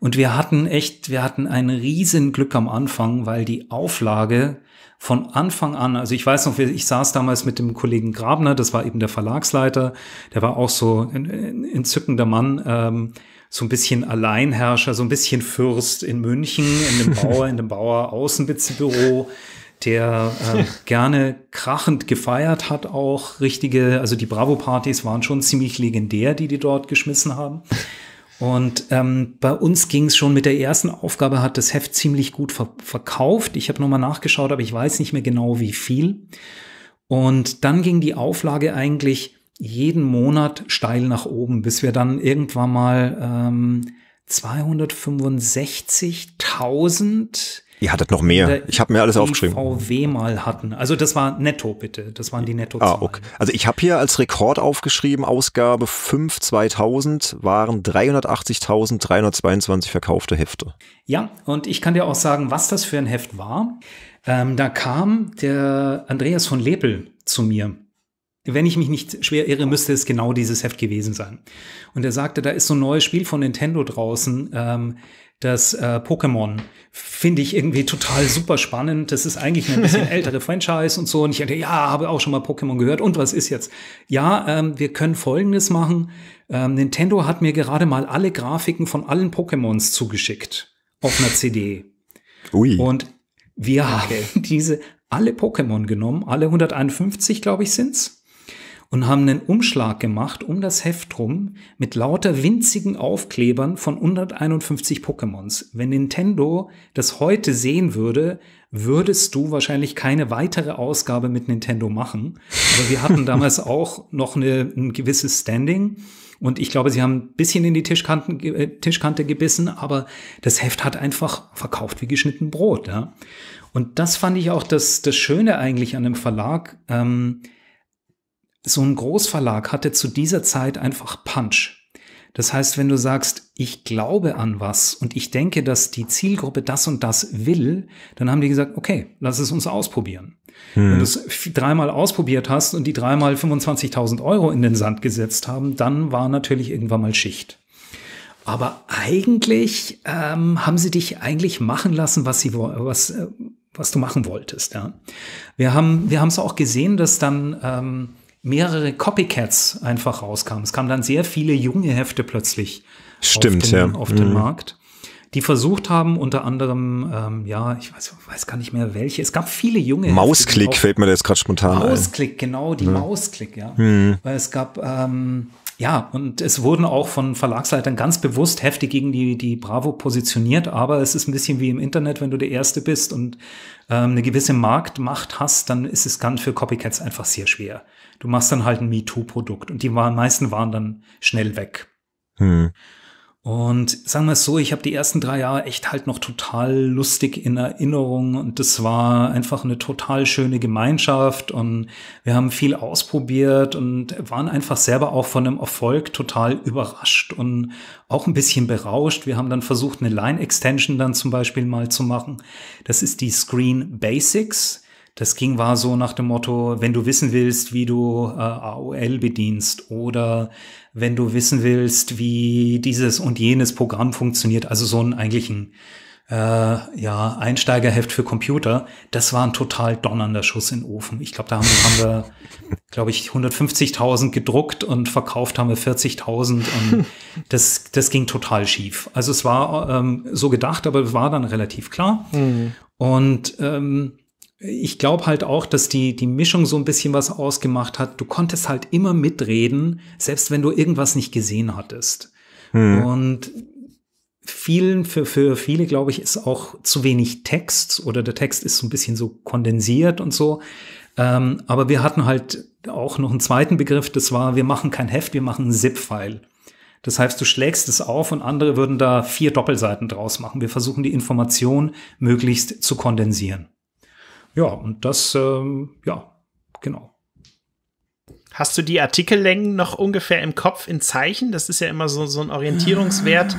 Und wir hatten echt, wir hatten ein riesen Glück am Anfang, weil die Auflage von Anfang an, also ich weiß noch, ich saß damals mit dem Kollegen Grabner, das war eben der Verlagsleiter, der war auch so ein, ein entzückender Mann, ähm, so ein bisschen Alleinherrscher, so ein bisschen Fürst in München, in dem Bauer, in dem Bauer Außenbüro, der äh, gerne krachend gefeiert hat, auch richtige, also die Bravo-Partys waren schon ziemlich legendär, die die dort geschmissen haben. Und ähm, bei uns ging es schon mit der ersten Aufgabe, hat das Heft ziemlich gut ver verkauft. Ich habe nochmal nachgeschaut, aber ich weiß nicht mehr genau, wie viel. Und dann ging die Auflage eigentlich jeden Monat steil nach oben, bis wir dann irgendwann mal ähm, 265.000 Ihr hattet noch mehr. Ich habe mir alles aufgeschrieben. VW mal hatten. Also das war netto bitte. Das waren die netto -Zahlen. Ah, okay. Also ich habe hier als Rekord aufgeschrieben, Ausgabe 5 2000 waren 380.322 verkaufte Hefte. Ja, und ich kann dir auch sagen, was das für ein Heft war. Ähm, da kam der Andreas von Lepel zu mir. Wenn ich mich nicht schwer irre, müsste es genau dieses Heft gewesen sein. Und er sagte, da ist so ein neues Spiel von Nintendo draußen. Ähm, das äh, Pokémon finde ich irgendwie total super spannend. Das ist eigentlich ein bisschen ältere Franchise und so. Und ich dachte, ja, habe auch schon mal Pokémon gehört. Und was ist jetzt? Ja, ähm, wir können Folgendes machen. Ähm, Nintendo hat mir gerade mal alle Grafiken von allen Pokémons zugeschickt auf einer CD. Ui. Und wir okay. haben diese alle Pokémon genommen, alle 151, glaube ich, sind's und haben einen Umschlag gemacht um das Heft rum mit lauter winzigen Aufklebern von 151 Pokémons. Wenn Nintendo das heute sehen würde, würdest du wahrscheinlich keine weitere Ausgabe mit Nintendo machen. Aber wir hatten damals auch noch eine, ein gewisses Standing. Und ich glaube, sie haben ein bisschen in die Tischkanten, äh, Tischkante gebissen, aber das Heft hat einfach verkauft wie geschnitten Brot. Ja? Und das fand ich auch das, das Schöne eigentlich an dem Verlag. Ähm, so ein Großverlag hatte zu dieser Zeit einfach Punch. Das heißt, wenn du sagst, ich glaube an was und ich denke, dass die Zielgruppe das und das will, dann haben die gesagt, okay, lass es uns ausprobieren. Hm. Wenn du es dreimal ausprobiert hast und die dreimal 25.000 Euro in den Sand gesetzt haben, dann war natürlich irgendwann mal Schicht. Aber eigentlich ähm, haben sie dich eigentlich machen lassen, was sie was äh, was du machen wolltest. Ja, wir haben wir haben es auch gesehen, dass dann ähm, mehrere Copycats einfach rauskamen. Es kamen dann sehr viele junge Hefte plötzlich Stimmt, auf, den, ja. auf den mhm. Markt, die versucht haben, unter anderem, ähm, ja, ich weiß, weiß gar nicht mehr welche. Es gab viele junge Mausklick fällt mir jetzt gerade spontan Mausklick, ein. Mausklick, genau, die ja. Mausklick, ja. Mhm. Weil es gab ähm, ja, und es wurden auch von Verlagsleitern ganz bewusst Hefte gegen die, die Bravo positioniert, aber es ist ein bisschen wie im Internet, wenn du der Erste bist und ähm, eine gewisse Marktmacht hast, dann ist es ganz für Copycats einfach sehr schwer. Du machst dann halt ein MeToo-Produkt und die waren, meisten waren dann schnell weg. Hm. Und sagen wir es so, ich habe die ersten drei Jahre echt halt noch total lustig in Erinnerung und das war einfach eine total schöne Gemeinschaft und wir haben viel ausprobiert und waren einfach selber auch von dem Erfolg total überrascht und auch ein bisschen berauscht. Wir haben dann versucht, eine Line-Extension dann zum Beispiel mal zu machen. Das ist die Screen Basics. Das ging war so nach dem Motto, wenn du wissen willst, wie du äh, AOL bedienst oder wenn du wissen willst, wie dieses und jenes Programm funktioniert, also so ein eigentlichen äh, ja, Einsteigerheft für Computer, das war ein total donnernder Schuss in den Ofen. Ich glaube, da haben, haben wir, glaube ich, 150.000 gedruckt und verkauft haben wir 40.000 und das, das ging total schief. Also es war ähm, so gedacht, aber es war dann relativ klar. Mhm. Und ähm, ich glaube halt auch, dass die, die Mischung so ein bisschen was ausgemacht hat. Du konntest halt immer mitreden, selbst wenn du irgendwas nicht gesehen hattest. Hm. Und vielen, für, für viele, glaube ich, ist auch zu wenig Text oder der Text ist so ein bisschen so kondensiert und so. Ähm, aber wir hatten halt auch noch einen zweiten Begriff, das war, wir machen kein Heft, wir machen einen ZIP-File. Das heißt, du schlägst es auf und andere würden da vier Doppelseiten draus machen. Wir versuchen die Information möglichst zu kondensieren. Ja, und das, ähm, ja, genau. Hast du die Artikellängen noch ungefähr im Kopf in Zeichen? Das ist ja immer so, so ein Orientierungswert.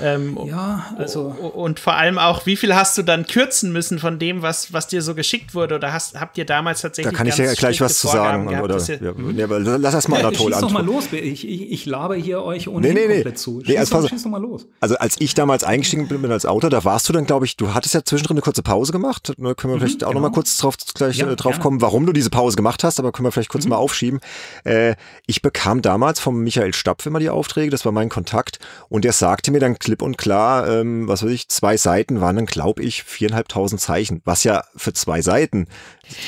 Ähm, ja, also. Und vor allem auch, wie viel hast du dann kürzen müssen von dem, was, was dir so geschickt wurde? Oder hast, habt ihr damals tatsächlich. Da kann ich ja gleich was zu sagen. Gehabt, oder, ja, nee, aber lass erst mal Anatol an. doch mal los. Ich, ich, ich laber hier euch ohnehin nee, nee, komplett nee. zu. Schieß, nee, also, doch, schieß doch mal los. Also, als ich damals eingestiegen bin als Autor, da warst du dann, glaube ich, du hattest ja zwischendrin eine kurze Pause gemacht. Da können wir mhm, vielleicht auch genau. noch mal kurz drauf, gleich ja, äh, drauf kommen, warum du diese Pause gemacht hast, aber können wir vielleicht kurz mhm. mal aufschieben. Äh, ich bekam damals vom Michael Stapf immer die Aufträge, das war mein Kontakt, und der sagte mir dann klipp und klar, ähm, was weiß ich, zwei Seiten waren dann, glaube ich, viereinhalbtausend Zeichen, was ja für zwei Seiten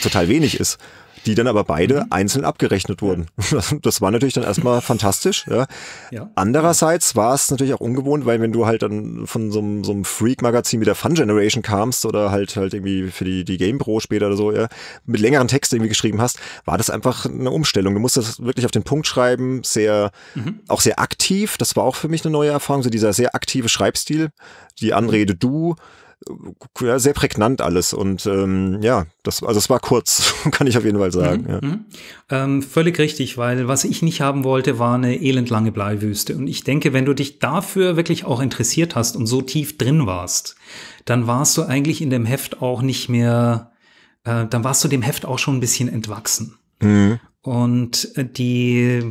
total wenig ist. Die dann aber beide mhm. einzeln abgerechnet wurden. Das war natürlich dann erstmal fantastisch. Ja. ja. Andererseits war es natürlich auch ungewohnt, weil wenn du halt dann von so einem, so einem Freak-Magazin wie der Fun Generation kamst oder halt halt irgendwie für die, die Game Pro später oder so, ja, mit längeren Texten irgendwie geschrieben hast, war das einfach eine Umstellung. Du musstest wirklich auf den Punkt schreiben, sehr, mhm. auch sehr aktiv. Das war auch für mich eine neue Erfahrung, so dieser sehr aktive Schreibstil, die Anrede du, ja, sehr prägnant alles und ähm, ja, das, also es war kurz, kann ich auf jeden Fall sagen. Mhm, ja. Mhm. Ähm, völlig richtig, weil was ich nicht haben wollte, war eine elendlange Bleiwüste. Und ich denke, wenn du dich dafür wirklich auch interessiert hast und so tief drin warst, dann warst du eigentlich in dem Heft auch nicht mehr, äh, dann warst du dem Heft auch schon ein bisschen entwachsen. Mhm. Und äh, die,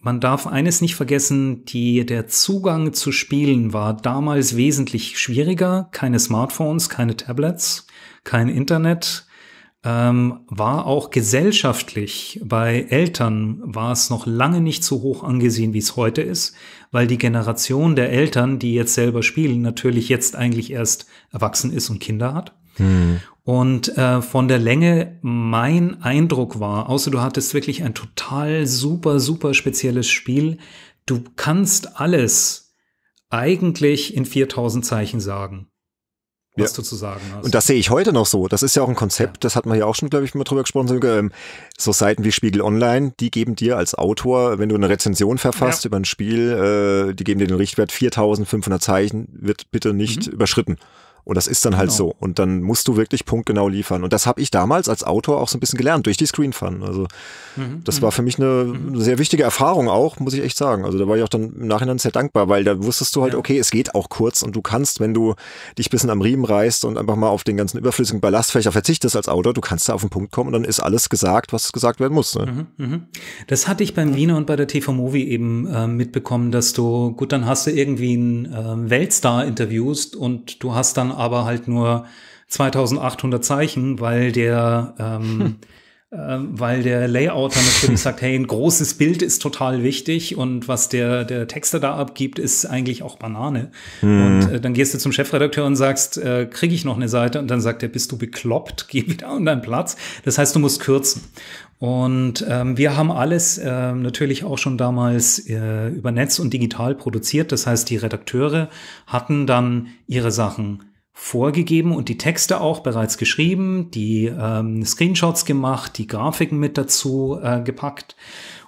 man darf eines nicht vergessen, die, der Zugang zu Spielen war damals wesentlich schwieriger. Keine Smartphones, keine Tablets, kein Internet. Ähm, war auch gesellschaftlich bei Eltern war es noch lange nicht so hoch angesehen, wie es heute ist, weil die Generation der Eltern, die jetzt selber spielen, natürlich jetzt eigentlich erst erwachsen ist und Kinder hat. Hm. Und äh, von der Länge mein Eindruck war, außer du hattest wirklich ein total super, super spezielles Spiel, du kannst alles eigentlich in 4000 Zeichen sagen was ja. du zu sagen hast. Und das sehe ich heute noch so. Das ist ja auch ein Konzept, ja. das hatten wir ja auch schon, glaube ich, mal drüber gesprochen. Ähm, so Seiten wie Spiegel Online, die geben dir als Autor, wenn du eine Rezension verfasst ja. über ein Spiel, äh, die geben dir den Richtwert 4500 Zeichen, wird bitte nicht mhm. überschritten. Und das ist dann halt genau. so. Und dann musst du wirklich punktgenau liefern. Und das habe ich damals als Autor auch so ein bisschen gelernt durch die Screen Fun. Also mhm. das war für mich eine, mhm. sehr wichtige Erfahrung auch, muss ich echt sagen. Also da war ich auch dann im Nachhinein sehr dankbar, weil da wusstest du halt, ja. okay, es geht auch kurz und du kannst, wenn du dich ein bisschen am Riemen reißt und einfach mal auf den ganzen überflüssigen Ballastfächer verzichtest als Autor, du kannst da auf den Punkt kommen und dann ist alles gesagt, was gesagt werden muss. Ne? Mhm. mhm. Das hatte ich beim Wiener und bei der TV Movie eben äh, mitbekommen, dass du, gut, dann hast du irgendwie einen äh, Weltstar interviewst und du hast dann aber halt nur 2800 Zeichen, weil der, ähm, hm. äh, weil der Layouter natürlich sagt, hey, ein großes Bild ist total wichtig und was der, der Texter da abgibt, ist eigentlich auch Banane. Mhm. Und äh, dann gehst du zum Chefredakteur und sagst, äh, kriege ich noch eine Seite? Und dann sagt er, bist du bekloppt? Geh wieder an deinen Platz. Das heißt, du musst kürzen. Und ähm, wir haben alles äh, natürlich auch schon damals äh, über Netz und digital produziert. Das heißt, die Redakteure hatten dann ihre Sachen vorgegeben und die Texte auch bereits geschrieben, die ähm, Screenshots gemacht, die Grafiken mit dazu äh, gepackt.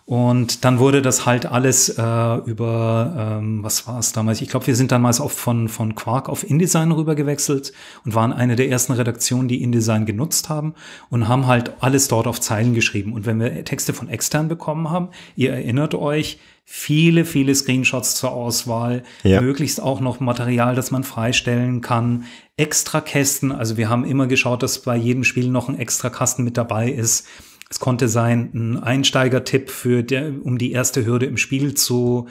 Und dann wurde das halt alles äh, über, ähm, was war es damals? Ich glaube, wir sind damals oft von, von Quark auf InDesign rüber gewechselt und waren eine der ersten Redaktionen, die InDesign genutzt haben und haben halt alles dort auf Zeilen geschrieben. Und wenn wir Texte von extern bekommen haben, ihr erinnert euch, viele, viele Screenshots zur Auswahl, ja. möglichst auch noch Material, das man freistellen kann, extra Kästen. Also wir haben immer geschaut, dass bei jedem Spiel noch ein extra Kasten mit dabei ist. Es konnte sein, ein Einsteigertipp für der, um die erste Hürde im Spiel zu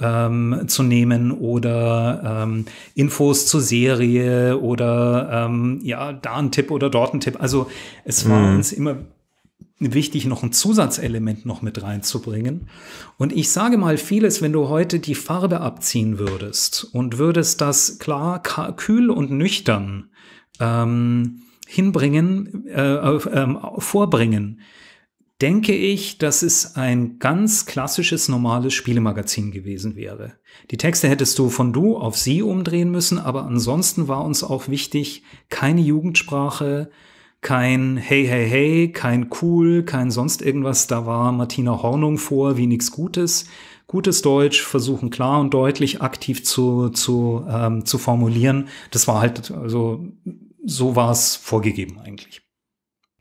ähm, zu nehmen oder ähm, Infos zur Serie oder ähm, ja, da ein Tipp oder dort ein Tipp. Also es war mhm. uns immer wichtig, noch ein Zusatzelement noch mit reinzubringen. Und ich sage mal vieles, wenn du heute die Farbe abziehen würdest und würdest das klar, kühl und nüchtern ähm, hinbringen, äh, äh, vorbringen, denke ich, dass es ein ganz klassisches, normales Spielemagazin gewesen wäre. Die Texte hättest du von du auf sie umdrehen müssen, aber ansonsten war uns auch wichtig, keine Jugendsprache, kein Hey, hey, hey, kein Cool, kein sonst irgendwas. Da war Martina Hornung vor, wie nichts Gutes. Gutes Deutsch, versuchen klar und deutlich aktiv zu, zu, ähm, zu formulieren. Das war halt, also so war es vorgegeben eigentlich.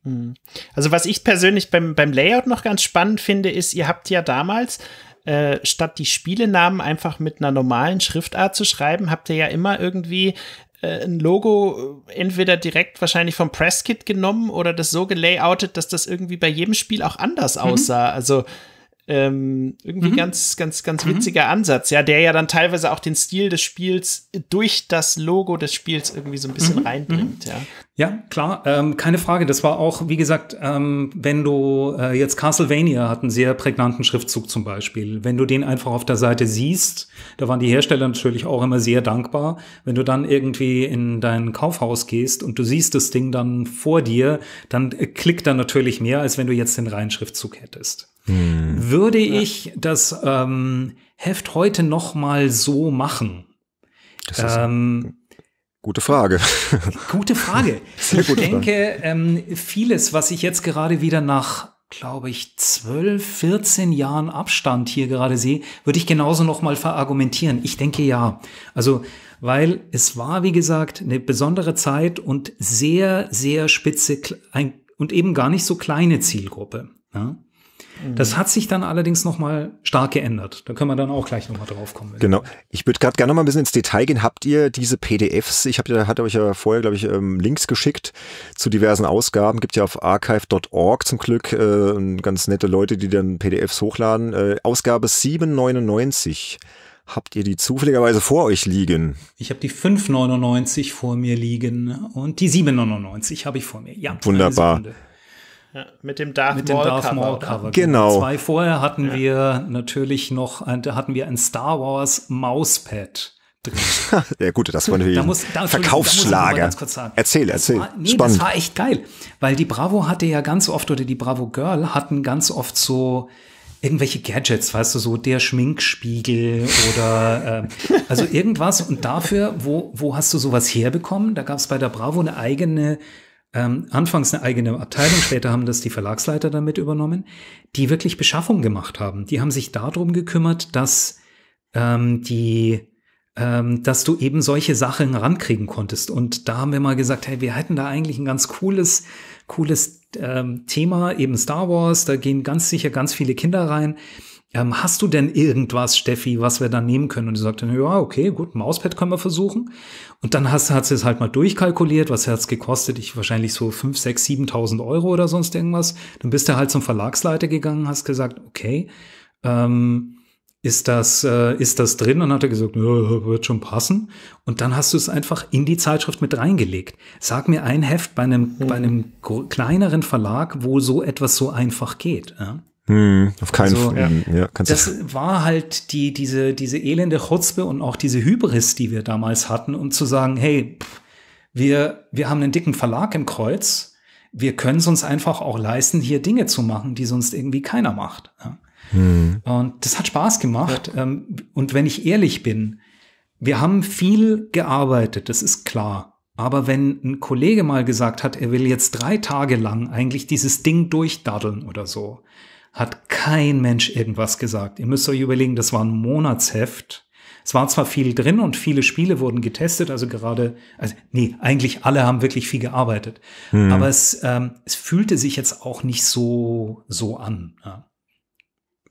Hm. Also was ich persönlich beim, beim Layout noch ganz spannend finde, ist, ihr habt ja damals äh, statt die Spielenamen einfach mit einer normalen Schriftart zu schreiben, habt ihr ja immer irgendwie äh, ein Logo äh, entweder direkt wahrscheinlich vom Presskit genommen oder das so gelayoutet, dass das irgendwie bei jedem Spiel auch anders mhm. aussah. Also Ähm, irgendwie mhm. ganz, ganz, ganz mhm. witziger mhm. Ansatz, ja, der ja dann teilweise auch den Stil des Spiels durch das Logo des Spiels irgendwie so ein bisschen mhm. reinbringt, ja. Ja, klar, ähm, keine Frage. Das war auch, wie gesagt, ähm, wenn du äh, jetzt Castlevania hat einen sehr prägnanten Schriftzug zum Beispiel. Wenn du den einfach auf der Seite siehst, da waren die Hersteller natürlich auch immer sehr dankbar. Wenn du dann irgendwie in dein Kaufhaus gehst und du siehst das Ding dann vor dir, dann äh, klickt er natürlich mehr, als wenn du jetzt den reinen Schriftzug hättest. Hm. Würde ich das ähm, Heft heute noch mal so machen? Ähm, gute Frage. Gute Frage. ich denke, ähm, vieles, was ich jetzt gerade wieder nach glaube ich, 12, 14 Jahren Abstand hier gerade sehe, würde ich genauso noch mal verargumentieren. Ich denke ja. Also, weil es war, wie gesagt, eine besondere Zeit und sehr, sehr spitze und eben gar nicht so kleine Zielgruppe. Ja? Das hat sich dann allerdings nochmal stark geändert. Da können wir dann auch gleich nochmal drauf kommen. Genau. Ich würde gerade gerne nochmal ein bisschen ins Detail gehen. Habt ihr diese PDFs? Ich habe ja, hatte euch ja vorher, glaube ich, ähm, Links geschickt zu diversen Ausgaben. Gibt ja auf archive.org zum Glück äh, ganz nette Leute, die dann PDFs hochladen. Äh, Ausgabe 799. Habt ihr die zufälligerweise vor euch liegen? Ich habe die 599 vor mir liegen und die 799 habe ich vor mir. Ja. Wunderbar. Ja, mit dem Darth, mit Maul, dem Darth Maul Cover. Genau. Zwei vorher hatten ja. wir natürlich noch, da hatten wir ein Star Wars Mauspad. Drin. ja gut, das war natürlich da muss, da, Verkaufsschlager. Da erzähl, erzähl. Das war, nee, Spannend. das war echt geil, weil die Bravo hatte ja ganz oft oder die Bravo Girl hatten ganz oft so irgendwelche Gadgets, weißt du, so der Schminkspiegel oder äh, also irgendwas. Und dafür, wo, wo hast du sowas herbekommen? Da gab es bei der Bravo eine eigene ähm, anfangs eine eigene Abteilung, später haben das die Verlagsleiter damit übernommen, die wirklich Beschaffung gemacht haben. Die haben sich darum gekümmert, dass ähm, die ähm, dass du eben solche Sachen rankriegen konntest. Und da haben wir mal gesagt, hey, wir hätten da eigentlich ein ganz cooles, cooles ähm, Thema, eben Star Wars, da gehen ganz sicher ganz viele Kinder rein ähm, hast du denn irgendwas, Steffi, was wir da nehmen können? Und sie sagte, ja, okay, gut, Mauspad können wir versuchen. Und dann hast, hat sie es halt mal durchkalkuliert, was hat es gekostet? Ich wahrscheinlich so fünf, sechs, 7.000 Euro oder sonst irgendwas. Dann bist du halt zum Verlagsleiter gegangen, hast gesagt, okay, ähm, ist das, äh, ist das drin? Und dann hat er gesagt, ja, wird schon passen. Und dann hast du es einfach in die Zeitschrift mit reingelegt. Sag mir ein Heft bei einem, mhm. bei einem kleineren Verlag, wo so etwas so einfach geht. Ja? Hm, auf keinen also, Fall. Ja. Ja, das war halt die, diese, diese elende Chutzpe und auch diese Hybris, die wir damals hatten, um zu sagen, hey, pff, wir, wir haben einen dicken Verlag im Kreuz. Wir können es uns einfach auch leisten, hier Dinge zu machen, die sonst irgendwie keiner macht. Ja. Hm. Und das hat Spaß gemacht. Ja. Ähm, und wenn ich ehrlich bin, wir haben viel gearbeitet, das ist klar. Aber wenn ein Kollege mal gesagt hat, er will jetzt drei Tage lang eigentlich dieses Ding durchdaddeln oder so, hat kein Mensch irgendwas gesagt. Ihr müsst euch überlegen, das war ein Monatsheft. Es war zwar viel drin und viele Spiele wurden getestet, also gerade, also nee, eigentlich alle haben wirklich viel gearbeitet. Hm. Aber es, ähm, es fühlte sich jetzt auch nicht so, so an. Ja.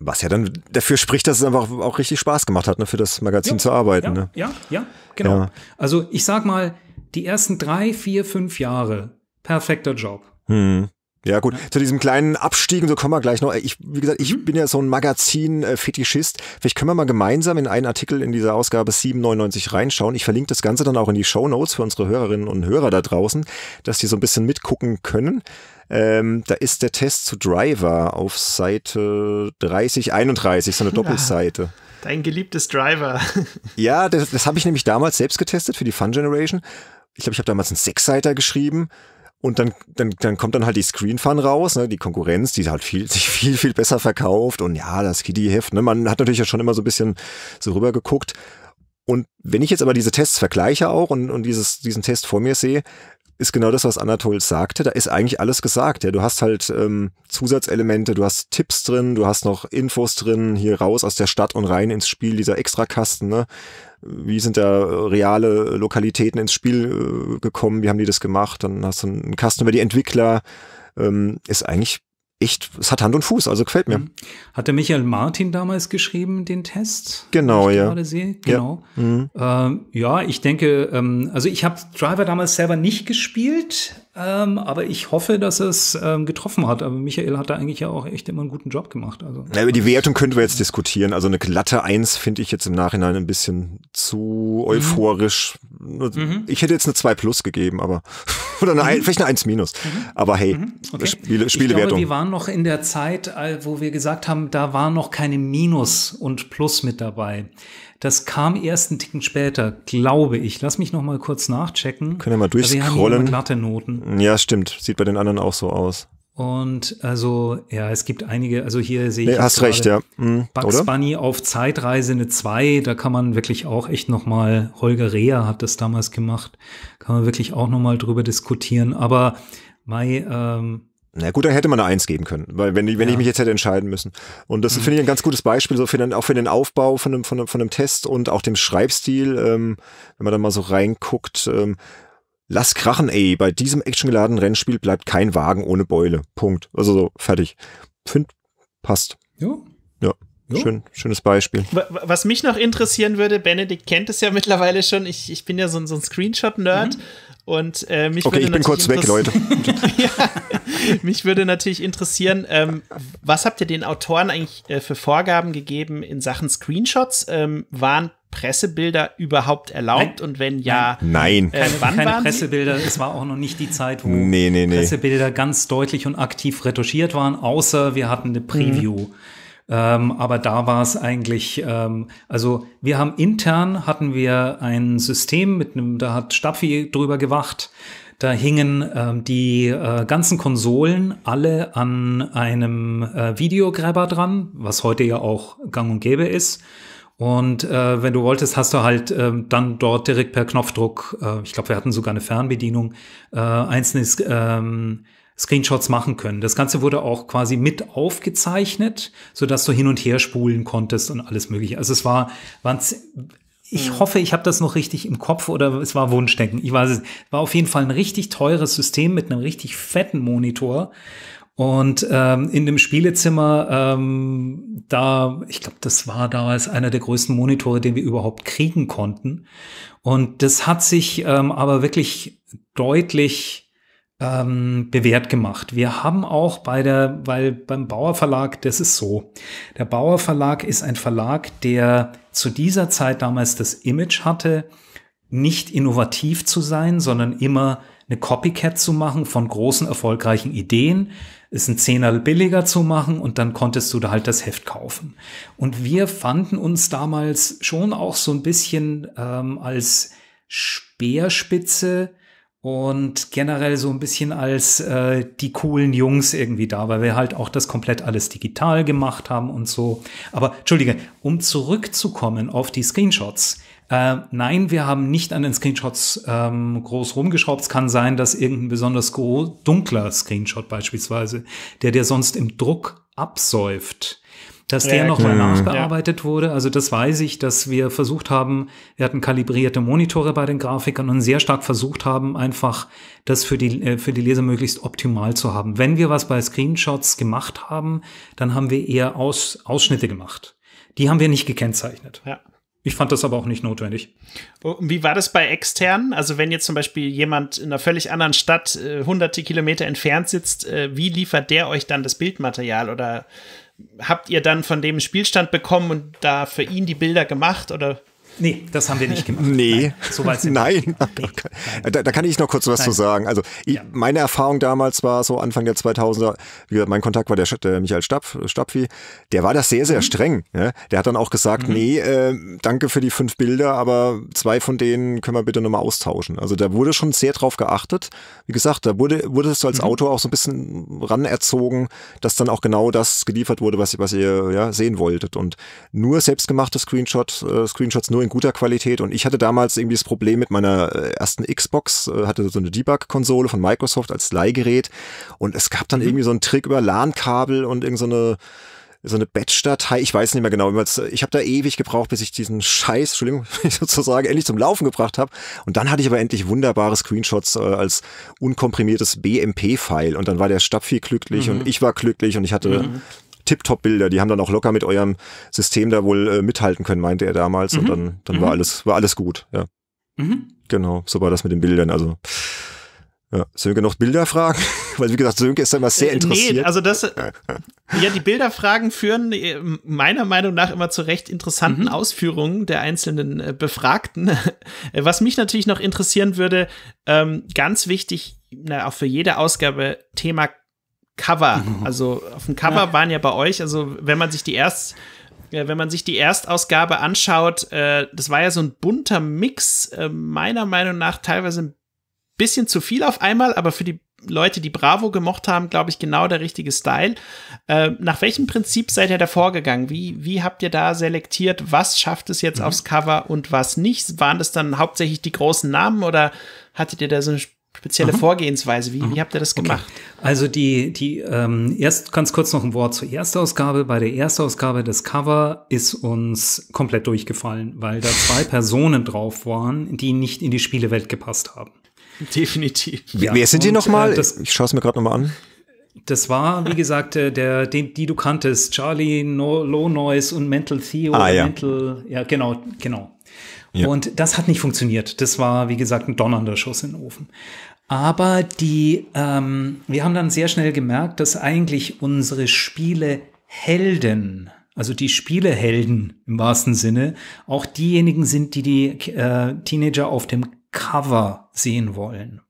Was ja dann dafür spricht, dass es einfach auch richtig Spaß gemacht hat, ne, für das Magazin ja, zu arbeiten. Ja, ne? ja, ja, genau. Ja. Also ich sag mal, die ersten drei, vier, fünf Jahre, perfekter Job. Hm. Ja, gut. Zu diesem kleinen Abstieg, und so kommen wir gleich noch. Ich, wie gesagt, ich mhm. bin ja so ein Magazin-Fetischist. Vielleicht können wir mal gemeinsam in einen Artikel in dieser Ausgabe 799 reinschauen. Ich verlinke das Ganze dann auch in die Show Notes für unsere Hörerinnen und Hörer da draußen, dass die so ein bisschen mitgucken können. Ähm, da ist der Test zu Driver auf Seite 3031, so eine Doppelseite. Dein geliebtes Driver. ja, das, das habe ich nämlich damals selbst getestet für die Fun Generation. Ich glaube, ich habe damals einen Sechsseiter geschrieben und dann, dann, dann kommt dann halt die Screen Fun raus, ne, die Konkurrenz, die halt viel, sich viel, viel besser verkauft. Und ja, das Kitty-Heft, ne, man hat natürlich ja schon immer so ein bisschen so rüber geguckt. Und wenn ich jetzt aber diese Tests vergleiche auch und, und dieses, diesen Test vor mir sehe, ist genau das, was Anatol sagte. Da ist eigentlich alles gesagt. Ja, du hast halt ähm, Zusatzelemente, du hast Tipps drin, du hast noch Infos drin, hier raus aus der Stadt und rein ins Spiel, dieser Extrakasten. Ne? wie sind da reale Lokalitäten ins Spiel äh, gekommen, wie haben die das gemacht, dann hast du einen Kasten über die Entwickler, ähm, ist eigentlich echt, es hat Hand und Fuß, also gefällt mir. Mhm. Hatte Michael Martin damals geschrieben, den Test? Genau, ich ja. Gerade sehe. Genau. Ja, mhm. ähm, ja ich denke, ähm, also ich habe Driver damals selber nicht gespielt, ähm, aber ich hoffe, dass es ähm, getroffen hat. Aber Michael hat da eigentlich ja auch echt immer einen guten Job gemacht. Also. Ja, über die Wertung könnten wir jetzt diskutieren. Also eine glatte Eins finde ich jetzt im Nachhinein ein bisschen zu mhm. euphorisch. Mhm. Ich hätte jetzt eine 2 plus gegeben, aber oder eine, mhm. vielleicht eine 1 minus. Mhm. Aber hey, mhm. okay. Spiele, Spielewertung. Ich glaube, wir waren noch in der Zeit, wo wir gesagt haben, da war noch keine Minus und Plus mit dabei. Das kam erst einen Ticken später, glaube ich. Lass mich noch mal kurz nachchecken. Können wir mal durchscrollen. Wir haben glatte Noten. Ja, stimmt. Sieht bei den anderen auch so aus. Und also, ja, es gibt einige, also hier sehe ich. Nee, hast recht, ja. Mhm, Bugs oder? Bunny auf Zeitreise eine 2, da kann man wirklich auch echt nochmal, Holger Reher hat das damals gemacht, kann man wirklich auch nochmal drüber diskutieren. Aber Mai, ähm, na gut, dann hätte man eine Eins geben können, weil wenn, wenn ja. ich mich jetzt hätte entscheiden müssen. Und das mhm. finde ich ein ganz gutes Beispiel, so für den, auch für den Aufbau von einem, von einem, von einem Test und auch dem Schreibstil, ähm, wenn man da mal so reinguckt. Ähm, Lass krachen, ey. Bei diesem actiongeladenen Rennspiel bleibt kein Wagen ohne Beule. Punkt. Also so, fertig. Find, passt. Ja. Ja. Schön, schönes Beispiel. Was mich noch interessieren würde, Benedikt kennt es ja mittlerweile schon, ich, ich bin ja so, so ein Screenshot-Nerd mhm. Und äh, mich okay, würde ich bin kurz weg, Leute. ja, mich würde natürlich interessieren, ähm, was habt ihr den Autoren eigentlich äh, für Vorgaben gegeben in Sachen Screenshots? Ähm, waren Pressebilder überhaupt erlaubt? Nein. Und wenn ja, nein. Äh, keine, keine Pressebilder. Es war auch noch nicht die Zeit, wo nee, nee, nee. Pressebilder ganz deutlich und aktiv retuschiert waren, außer wir hatten eine Preview. Mhm. Ähm, aber da war es eigentlich, ähm, also wir haben intern hatten wir ein System mit einem, da hat Stapfi drüber gewacht. Da hingen ähm, die äh, ganzen Konsolen alle an einem äh, Videograbber dran, was heute ja auch gang und gäbe ist. Und äh, wenn du wolltest, hast du halt äh, dann dort direkt per Knopfdruck, äh, ich glaube, wir hatten sogar eine Fernbedienung, äh, einzelne ähm, Screenshots machen können. Das Ganze wurde auch quasi mit aufgezeichnet, so dass du hin und her spulen konntest und alles mögliche. Also es war, waren ich mhm. hoffe, ich habe das noch richtig im Kopf oder es war Wunschdenken. Ich weiß es. War auf jeden Fall ein richtig teures System mit einem richtig fetten Monitor. Und ähm, in dem Spielezimmer, ähm, da, ich glaube, das war damals einer der größten Monitore, den wir überhaupt kriegen konnten. Und das hat sich ähm, aber wirklich deutlich ähm, bewährt gemacht. Wir haben auch bei der, weil beim Bauer Verlag, das ist so. Der Bauer Verlag ist ein Verlag, der zu dieser Zeit damals das Image hatte, nicht innovativ zu sein, sondern immer eine Copycat zu machen von großen erfolgreichen Ideen, es ein Zehner billiger zu machen und dann konntest du da halt das Heft kaufen. Und wir fanden uns damals schon auch so ein bisschen ähm, als Speerspitze und generell so ein bisschen als äh, die coolen Jungs irgendwie da, weil wir halt auch das komplett alles digital gemacht haben und so. Aber entschuldige, um zurückzukommen auf die Screenshots. Äh, nein, wir haben nicht an den Screenshots ähm, groß rumgeschraubt. Es kann sein, dass irgendein besonders dunkler Screenshot beispielsweise, der dir sonst im Druck absäuft, dass der nochmal nachbearbeitet ja. wurde. Also das weiß ich, dass wir versucht haben, wir hatten kalibrierte Monitore bei den Grafikern und sehr stark versucht haben, einfach das für die, äh, für die Leser möglichst optimal zu haben. Wenn wir was bei Screenshots gemacht haben, dann haben wir eher Aus, Ausschnitte gemacht. Die haben wir nicht gekennzeichnet. Ja. Ich fand das aber auch nicht notwendig. Wie war das bei externen? Also wenn jetzt zum Beispiel jemand in einer völlig anderen Stadt äh, hunderte Kilometer entfernt sitzt, äh, wie liefert der euch dann das Bildmaterial? Oder habt ihr dann von dem Spielstand bekommen und da für ihn die Bilder gemacht? Oder Nee, das haben wir nicht gemacht. Nee. Nein, so weit sind Nein. Nee. Da, da, kann ich noch kurz was Nein. zu sagen. Also ich, ja. meine Erfahrung damals war so Anfang der 2000er, wie gesagt, mein Kontakt war der, der Michael Stapf, Stapfi, der war das sehr, sehr mhm. streng. Ja? Der hat dann auch gesagt, mhm. nee, äh, danke für die fünf Bilder, aber zwei von denen können wir bitte nochmal austauschen. Also da wurde schon sehr drauf geachtet. Wie gesagt, da wurde, wurde es als mhm. Autor auch so ein bisschen ranerzogen, dass dann auch genau das geliefert wurde, was, was ihr ja, sehen wolltet. Und nur selbstgemachte Screenshot, äh, Screenshots nur in guter Qualität. Und ich hatte damals irgendwie das Problem mit meiner äh, ersten Xbox, äh, hatte so eine Debug-Konsole von Microsoft als Leihgerät. Und es gab dann mhm. irgendwie so einen Trick über LAN-Kabel und irgendeine so so eine Batch-Datei, ich weiß nicht mehr genau, ich habe da ewig gebraucht, bis ich diesen Scheiß, Entschuldigung, sozusagen endlich zum Laufen gebracht habe. Und dann hatte ich aber endlich wunderbare Screenshots äh, als unkomprimiertes BMP-File und dann war der Stapfi glücklich mhm. und ich war glücklich und ich hatte mhm. Tip-Top-Bilder, die haben dann auch locker mit eurem System da wohl äh, mithalten können, meinte er damals. Mhm. Und dann, dann war mhm. alles, war alles gut, ja. Mhm. Genau, so war das mit den Bildern. Also ja, Sönke noch Bilderfragen? Weil wie gesagt, Sönke ist da immer sehr äh, interessiert. Nee, also das, ja, die Bilderfragen führen äh, meiner Meinung nach immer zu recht interessanten mhm. Ausführungen der einzelnen äh, Befragten. Was mich natürlich noch interessieren würde, ähm, ganz wichtig, na, auch für jede Ausgabe, Thema Cover. Also auf dem Cover ja. waren ja bei euch, also wenn man sich die erst ja, wenn man sich die Erstausgabe anschaut, äh, das war ja so ein bunter Mix, äh, meiner Meinung nach teilweise ein bisschen zu viel auf einmal, aber für die Leute, die Bravo gemocht haben, glaube ich, genau der richtige Style. Äh, nach welchem Prinzip seid ihr da vorgegangen? Wie, wie habt ihr da selektiert, was schafft es jetzt mhm. aufs Cover und was nicht? Waren das dann hauptsächlich die großen Namen oder hattet ihr da so eine spezielle mhm. Vorgehensweise? Wie, mhm. wie habt ihr das gemacht? Okay. Also die, die, ähm, erst ganz kurz noch ein Wort zur Erstausgabe. Bei der Erstausgabe des Cover ist uns komplett durchgefallen, weil da zwei Personen drauf waren, die nicht in die Spielewelt gepasst haben. Definitiv. Ja. Wer sind die nochmal? Äh, ich schaue es mir gerade nochmal an. Das war, wie gesagt, äh, der, den, die du kanntest, Charlie, no, Low Noise und Mental Theo. Ah, ja. Mental, ja, genau, genau. Ja. Und das hat nicht funktioniert. Das war, wie gesagt, ein donnernder Schuss in den Ofen. Aber die, ähm, wir haben dann sehr schnell gemerkt, dass eigentlich unsere Spiele Helden, also die Spielehelden im wahrsten Sinne, auch diejenigen sind, die die äh, Teenager auf dem Cover sehen wollen.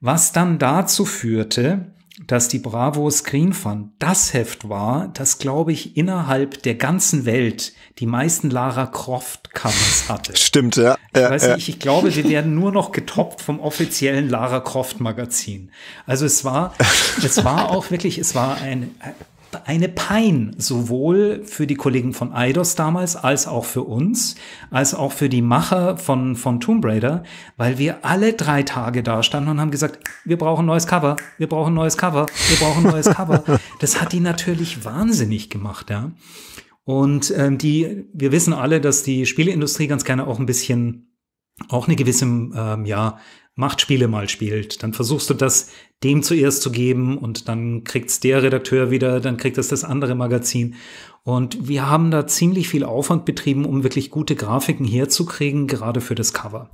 Was dann dazu führte, dass die Bravo Screen Fun das Heft war, das, glaube ich, innerhalb der ganzen Welt die meisten Lara Croft Covers hatte. Stimmt, ja. Ich, weiß ja. Nicht, ich glaube, wir werden nur noch getoppt vom offiziellen Lara Croft Magazin. Also es war, es war auch wirklich, es war ein, eine Pein, sowohl für die Kollegen von Eidos damals, als auch für uns, als auch für die Macher von, von Tomb Raider, weil wir alle drei Tage da standen und haben gesagt, wir brauchen ein neues Cover, wir brauchen ein neues Cover, wir brauchen ein neues Cover. Das hat die natürlich wahnsinnig gemacht, ja. Und ähm, die, wir wissen alle, dass die Spieleindustrie ganz gerne auch ein bisschen auch eine gewisse ähm, ja, Machtspiele mal spielt. Dann versuchst du das dem zuerst zu geben und dann kriegt's der Redakteur wieder, dann kriegt das das andere Magazin. Und wir haben da ziemlich viel Aufwand betrieben, um wirklich gute Grafiken herzukriegen, gerade für das Cover.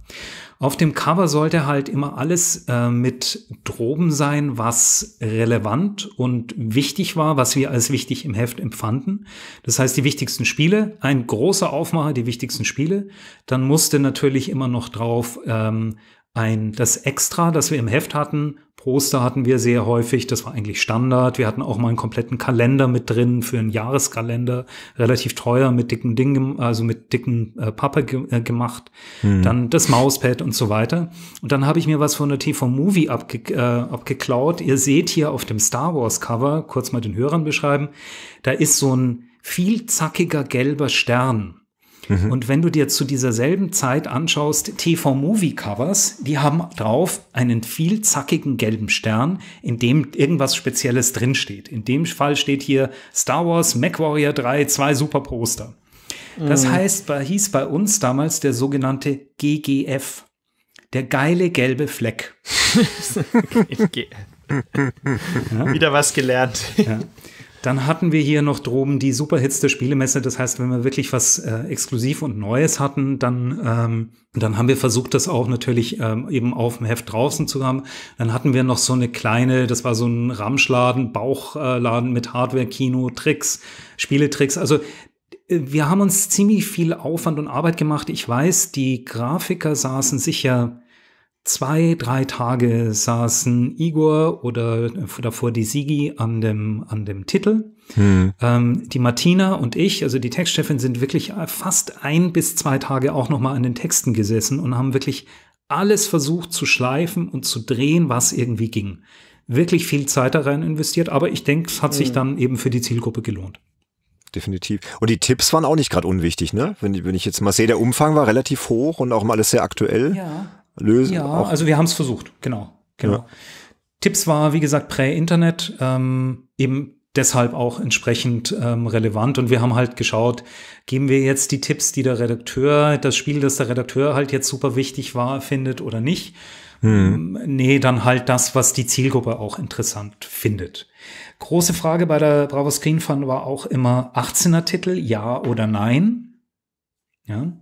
Auf dem Cover sollte halt immer alles äh, mit droben sein, was relevant und wichtig war, was wir als wichtig im Heft empfanden. Das heißt, die wichtigsten Spiele, ein großer Aufmacher, die wichtigsten Spiele. Dann musste natürlich immer noch drauf ähm, ein, das Extra, das wir im Heft hatten, Poster hatten wir sehr häufig, das war eigentlich Standard. Wir hatten auch mal einen kompletten Kalender mit drin für einen Jahreskalender, relativ teuer mit dicken Dingen, also mit dicken äh, Pappe ge äh, gemacht. Mhm. Dann das Mauspad und so weiter. Und dann habe ich mir was von der TV Movie abge äh, abgeklaut. Ihr seht hier auf dem Star Wars Cover, kurz mal den Hörern beschreiben, da ist so ein vielzackiger gelber Stern. Mhm. Und wenn du dir zu dieser selben Zeit anschaust, TV-Movie-Covers, die haben drauf einen viel zackigen gelben Stern, in dem irgendwas Spezielles drinsteht. In dem Fall steht hier Star Wars, MacWarrior 3, zwei super Poster. Das mhm. heißt, hieß bei uns damals der sogenannte GGF. Der geile gelbe Fleck. ja. Wieder was gelernt. Ja. Dann hatten wir hier noch droben die Superhits der Spielemesse. Das heißt, wenn wir wirklich was äh, exklusiv und Neues hatten, dann, ähm, dann haben wir versucht, das auch natürlich ähm, eben auf dem Heft draußen zu haben. Dann hatten wir noch so eine kleine, das war so ein Ramschladen, Bauchladen mit Hardware, Kino, Tricks, Spieletricks. Also äh, wir haben uns ziemlich viel Aufwand und Arbeit gemacht. Ich weiß, die Grafiker saßen sicher zwei, drei Tage saßen Igor oder davor die Sigi an dem, an dem Titel. Hm. Ähm, die Martina und ich, also die Textchefin, sind wirklich fast ein bis zwei Tage auch noch mal an den Texten gesessen und haben wirklich alles versucht zu schleifen und zu drehen, was irgendwie ging. Wirklich viel Zeit da rein investiert, aber ich denke, es hat sich hm. dann eben für die Zielgruppe gelohnt definitiv. Und die Tipps waren auch nicht gerade unwichtig, ne? Wenn, wenn ich jetzt mal sehe, der Umfang war relativ hoch und auch mal alles sehr aktuell. Ja lösen. Ja, auch. also wir haben es versucht, genau. genau. Ja. Tipps war, wie gesagt, Prä-Internet, ähm, eben deshalb auch entsprechend ähm, relevant. Und wir haben halt geschaut, geben wir jetzt die Tipps, die der Redakteur, das Spiel, das der Redakteur halt jetzt super wichtig war, findet oder nicht. Hm. Nee, dann halt das, was die Zielgruppe auch interessant findet. Große Frage bei der Bravo Screen Fun war auch immer 18er Titel, ja oder nein. Ja.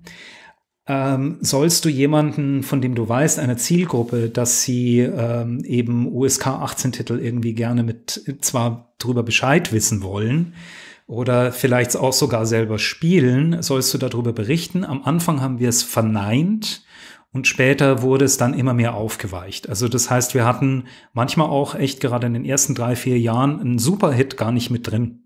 Ähm, sollst du jemanden, von dem du weißt, einer Zielgruppe, dass sie ähm, eben USK 18 Titel irgendwie gerne mit zwar drüber Bescheid wissen wollen oder vielleicht auch sogar selber spielen, sollst du darüber berichten. Am Anfang haben wir es verneint und später wurde es dann immer mehr aufgeweicht. Also das heißt, wir hatten manchmal auch echt gerade in den ersten drei, vier Jahren einen Superhit gar nicht mit drin.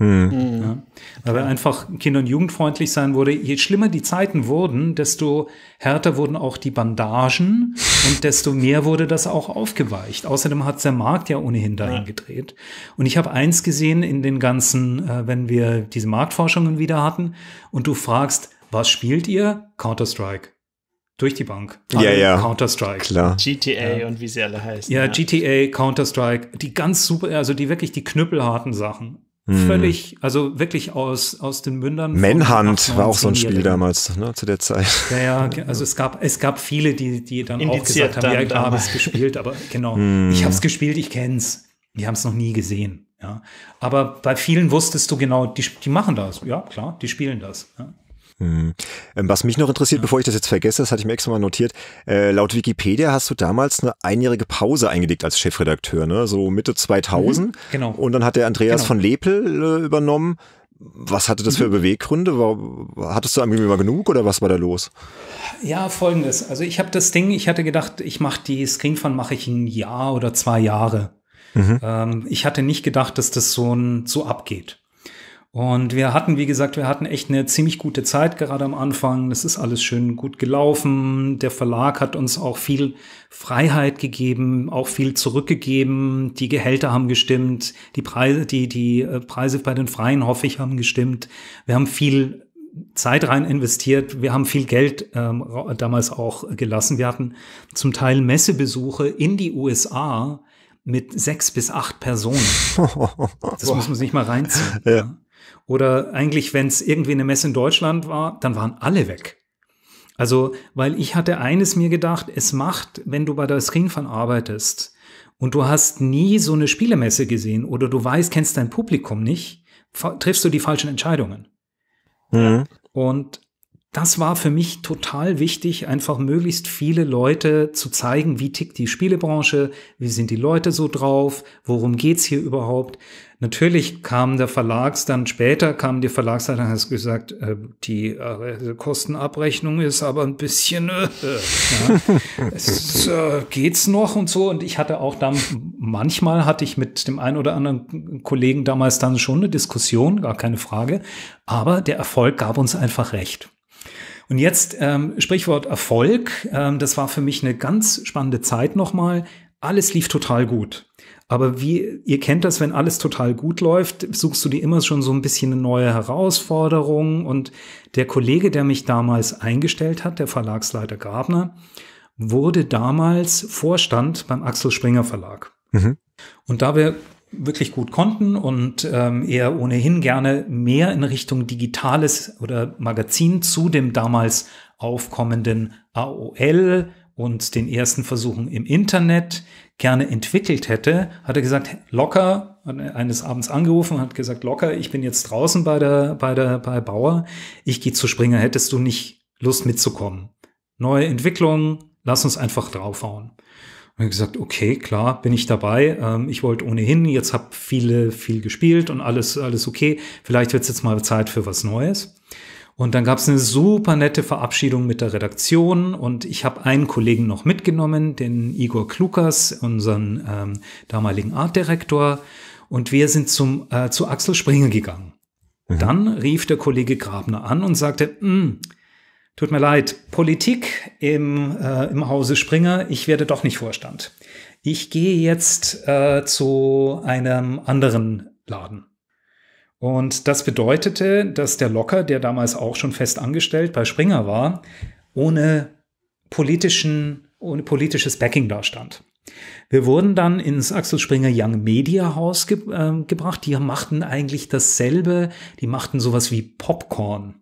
Hm. Ja, weil wir einfach kinder- und jugendfreundlich sein wurde. Je schlimmer die Zeiten wurden, desto härter wurden auch die Bandagen und desto mehr wurde das auch aufgeweicht. Außerdem hat der Markt ja ohnehin dahin ja. gedreht. Und ich habe eins gesehen in den ganzen, äh, wenn wir diese Marktforschungen wieder hatten und du fragst, was spielt ihr? Counter-Strike. Durch die Bank. Ja, ja. Counter-Strike. Klar. GTA ja. und wie sie alle heißen. Ja, ja. GTA, Counter-Strike, die ganz super, also die wirklich die knüppelharten Sachen. Hm. Völlig, also wirklich aus, aus den Mündern. Manhunt war auch so ein Spiel damals, ne, zu der Zeit. Ja, ja, also es gab, es gab viele, die, die dann Indiziert auch gesagt haben, ja, klar habe es gespielt, aber genau, hm. ich habe es gespielt, ich kenn's. Die haben es noch nie gesehen. Ja, aber bei vielen wusstest du genau, die, die machen das. Ja, klar, die spielen das. Ja. Hm. Ähm, was mich noch interessiert, bevor ich das jetzt vergesse, das hatte ich mir extra mal notiert, äh, laut Wikipedia hast du damals eine einjährige Pause eingelegt als Chefredakteur, ne? so Mitte 2000. Mhm, genau. Und dann hat der Andreas genau. von Lepel äh, übernommen. Was hatte das mhm. für Beweggründe? War, hattest du irgendwie mal genug oder was war da los? Ja, folgendes. Also ich habe das Ding, ich hatte gedacht, ich mache die Screenfun mache ich ein Jahr oder zwei Jahre. Mhm. Ähm, ich hatte nicht gedacht, dass das so, ein, so abgeht. Und wir hatten, wie gesagt, wir hatten echt eine ziemlich gute Zeit gerade am Anfang. Das ist alles schön gut gelaufen. Der Verlag hat uns auch viel Freiheit gegeben, auch viel zurückgegeben. Die Gehälter haben gestimmt. Die Preise, die, die äh, Preise bei den Freien, hoffe ich, haben gestimmt. Wir haben viel Zeit rein investiert. Wir haben viel Geld ähm, damals auch gelassen. Wir hatten zum Teil Messebesuche in die USA mit sechs bis acht Personen. Das muss man sich mal reinziehen. Ja. Oder eigentlich, wenn es irgendwie eine Messe in Deutschland war, dann waren alle weg. Also, weil ich hatte eines mir gedacht, es macht, wenn du bei der Screenfun arbeitest und du hast nie so eine Spielemesse gesehen oder du weißt, kennst dein Publikum nicht, triffst du die falschen Entscheidungen. Mhm. Und das war für mich total wichtig, einfach möglichst viele Leute zu zeigen, wie tickt die Spielebranche, wie sind die Leute so drauf, worum geht's hier überhaupt. Natürlich kam der Verlags dann später, kam die Verlagsseite und hat gesagt, äh, die äh, Kostenabrechnung ist aber ein bisschen, äh, ja, es, äh, geht's noch und so. Und ich hatte auch dann, manchmal hatte ich mit dem einen oder anderen Kollegen damals dann schon eine Diskussion, gar keine Frage. Aber der Erfolg gab uns einfach recht. Und jetzt ähm, Sprichwort Erfolg. Ähm, das war für mich eine ganz spannende Zeit nochmal. Alles lief total gut. Aber wie ihr kennt das, wenn alles total gut läuft, suchst du dir immer schon so ein bisschen eine neue Herausforderung. Und der Kollege, der mich damals eingestellt hat, der Verlagsleiter Grabner, wurde damals Vorstand beim Axel Springer Verlag. Mhm. Und da wir wirklich gut konnten und ähm, er ohnehin gerne mehr in Richtung Digitales oder Magazin zu dem damals aufkommenden AOL und den ersten Versuchen im Internet gerne entwickelt hätte, hat er gesagt, locker, eines Abends angerufen hat gesagt, locker, ich bin jetzt draußen bei der, bei der, bei Bauer, ich gehe zu Springer, hättest du nicht Lust mitzukommen? Neue Entwicklung, lass uns einfach draufhauen. Und ich gesagt, okay, klar, bin ich dabei. Ähm, ich wollte ohnehin, jetzt habe viele viel gespielt und alles, alles okay. Vielleicht wird es jetzt mal Zeit für was Neues. Und dann gab es eine super nette Verabschiedung mit der Redaktion und ich habe einen Kollegen noch mitgenommen, den Igor Klukas, unseren ähm, damaligen Artdirektor. Und wir sind zum, äh, zu Axel Springer gegangen. Mhm. Dann rief der Kollege Grabner an und sagte, hm, Tut mir leid, Politik im, äh, im Hause Springer, ich werde doch nicht Vorstand. Ich gehe jetzt äh, zu einem anderen Laden. Und das bedeutete, dass der Locker, der damals auch schon fest angestellt bei Springer war, ohne politischen, ohne politisches Backing dastand. Wir wurden dann ins Axel Springer Young Media Haus ge äh, gebracht. Die machten eigentlich dasselbe. Die machten sowas wie Popcorn.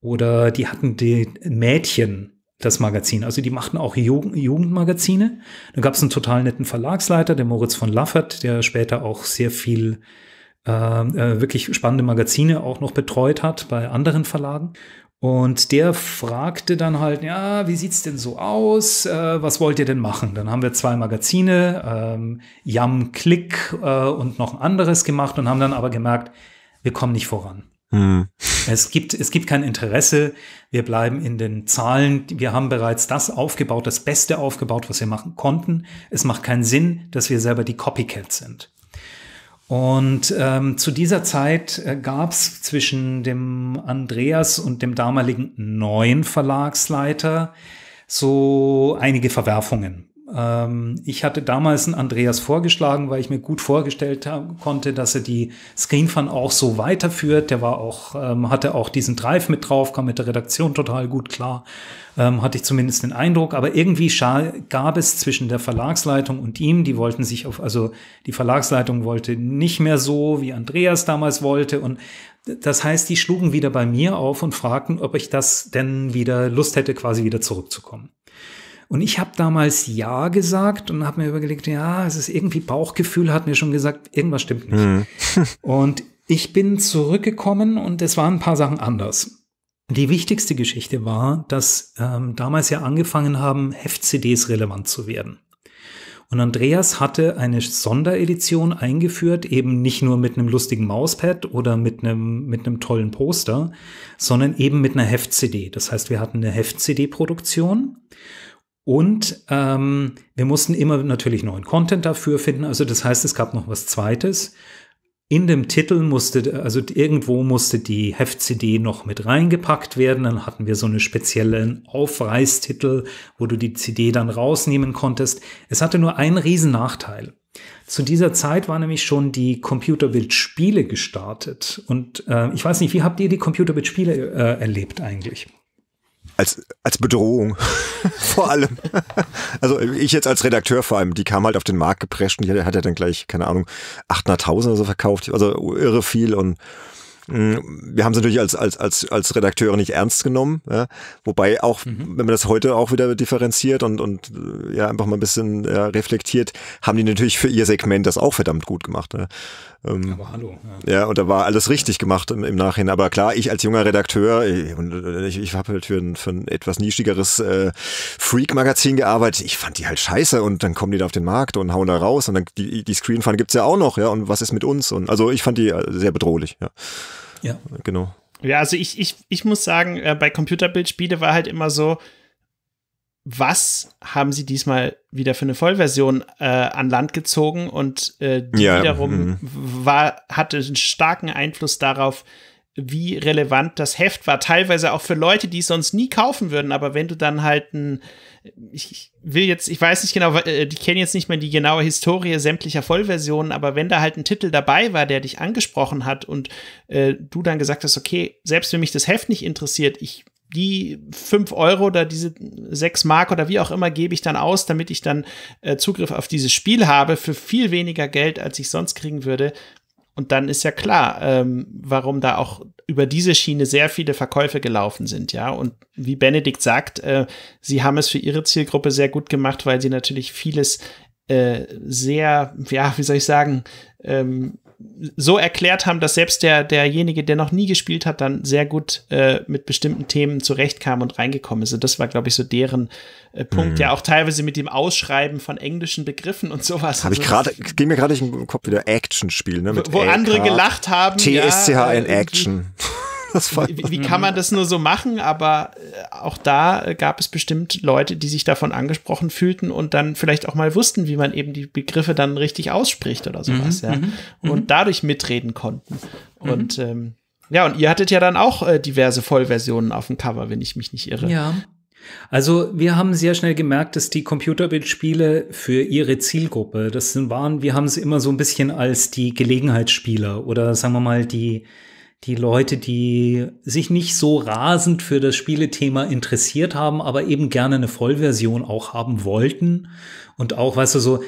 Oder die hatten die Mädchen das Magazin. Also die machten auch Jugend Jugendmagazine. Da gab es einen total netten Verlagsleiter, der Moritz von Laffert, der später auch sehr viel äh, äh, wirklich spannende Magazine auch noch betreut hat bei anderen Verlagen. Und der fragte dann halt, ja, wie sieht's denn so aus? Äh, was wollt ihr denn machen? Dann haben wir zwei Magazine, ähm, Yam Click äh, und noch ein anderes gemacht und haben dann aber gemerkt, wir kommen nicht voran. Hm. Es gibt, es gibt kein Interesse. Wir bleiben in den Zahlen. Wir haben bereits das aufgebaut, das Beste aufgebaut, was wir machen konnten. Es macht keinen Sinn, dass wir selber die Copycats sind. Und ähm, zu dieser Zeit äh, gab es zwischen dem Andreas und dem damaligen neuen Verlagsleiter so einige Verwerfungen. Ähm, ich hatte damals einen Andreas vorgeschlagen, weil ich mir gut vorgestellt konnte, dass er die ScreenFun auch so weiterführt. Der war auch, ähm, hatte auch diesen Drive mit drauf, kam mit der Redaktion total gut klar. Ähm, hatte ich zumindest den Eindruck. Aber irgendwie gab es zwischen der Verlagsleitung und ihm, die wollten sich auf, also die Verlagsleitung wollte nicht mehr so, wie Andreas damals wollte. Und das heißt, die schlugen wieder bei mir auf und fragten, ob ich das denn wieder Lust hätte, quasi wieder zurückzukommen. Und ich habe damals Ja gesagt und habe mir überlegt, ja, es ist irgendwie Bauchgefühl, hat mir schon gesagt, irgendwas stimmt nicht. Mhm. und ich bin zurückgekommen und es waren ein paar Sachen anders. Die wichtigste Geschichte war, dass ähm, damals ja angefangen haben, Heft-CDs relevant zu werden. Und Andreas hatte eine Sonderedition eingeführt, eben nicht nur mit einem lustigen Mauspad oder mit einem, mit einem tollen Poster, sondern eben mit einer Heft-CD. Das heißt, wir hatten eine Heft-CD-Produktion und ähm, wir mussten immer natürlich neuen Content dafür finden. Also das heißt, es gab noch was Zweites. In dem Titel musste, also irgendwo musste die Heft-CD noch mit reingepackt werden. Dann hatten wir so einen speziellen Aufreißtitel, wo du die CD dann rausnehmen konntest. Es hatte nur einen riesen Nachteil. Zu dieser Zeit war nämlich schon die Computerbild-Spiele gestartet. Und äh, ich weiß nicht, wie habt ihr die Computerbild-Spiele äh, erlebt eigentlich? Als, als Bedrohung. vor allem. also ich jetzt als Redakteur vor allem, die kam halt auf den Markt geprescht und die hat ja dann gleich, keine Ahnung, 800.000 oder so verkauft. Also irre viel und mm, wir haben es natürlich als, als, als, als Redakteure nicht ernst genommen, ja? wobei auch, mhm. wenn man das heute auch wieder differenziert und, und ja einfach mal ein bisschen ja, reflektiert, haben die natürlich für ihr Segment das auch verdammt gut gemacht. Ja? Ähm, aber hallo. Ja. ja. und da war alles richtig gemacht im, im Nachhinein. Aber klar, ich als junger Redakteur, ich, ich, ich habe halt für ein, für ein etwas nischigeres äh, Freak-Magazin gearbeitet. Ich fand die halt scheiße und dann kommen die da auf den Markt und hauen da raus und dann die, die Screen-Fun gibt's ja auch noch, ja. Und was ist mit uns? Und also ich fand die äh, sehr bedrohlich, ja. Ja. Genau. Ja, also ich, ich, ich muss sagen, äh, bei Computerbildspiele war halt immer so, was haben sie diesmal wieder für eine Vollversion äh, an Land gezogen und äh, die ja, wiederum mhm. war, hatte einen starken Einfluss darauf, wie relevant das Heft war. Teilweise auch für Leute, die es sonst nie kaufen würden, aber wenn du dann halt ein, ich will jetzt, ich weiß nicht genau, äh, die kennen jetzt nicht mehr die genaue Historie sämtlicher Vollversionen, aber wenn da halt ein Titel dabei war, der dich angesprochen hat und äh, du dann gesagt hast, okay, selbst wenn mich das Heft nicht interessiert, ich die fünf Euro oder diese sechs Mark oder wie auch immer gebe ich dann aus, damit ich dann äh, Zugriff auf dieses Spiel habe für viel weniger Geld, als ich sonst kriegen würde. Und dann ist ja klar, ähm, warum da auch über diese Schiene sehr viele Verkäufe gelaufen sind, ja. Und wie Benedikt sagt, äh, sie haben es für ihre Zielgruppe sehr gut gemacht, weil sie natürlich vieles äh, sehr, ja, wie soll ich sagen, ähm, so erklärt haben, dass selbst der, derjenige, der noch nie gespielt hat, dann sehr gut äh, mit bestimmten Themen zurechtkam und reingekommen ist. Und das war, glaube ich, so deren äh, Punkt. Mhm. Ja, auch teilweise mit dem Ausschreiben von englischen Begriffen und sowas. Habe ich also gerade, ging mir gerade im Kopf wieder Action-Spiel, ne? Mit wo andere gelacht haben. TSCH ja, in Action. wie, wie, kann man das nur so machen? Aber äh, auch da äh, gab es bestimmt Leute, die sich davon angesprochen fühlten und dann vielleicht auch mal wussten, wie man eben die Begriffe dann richtig ausspricht oder sowas, mhm, ja. Mhm, mhm. Und dadurch mitreden konnten. Mhm. Und ähm, ja, und ihr hattet ja dann auch äh, diverse Vollversionen auf dem Cover, wenn ich mich nicht irre. Ja. Also wir haben sehr schnell gemerkt, dass die Computerbildspiele für ihre Zielgruppe, das waren, wir haben sie immer so ein bisschen als die Gelegenheitsspieler oder sagen wir mal die die Leute, die sich nicht so rasend für das Spielethema interessiert haben, aber eben gerne eine Vollversion auch haben wollten. Und auch, weißt du, so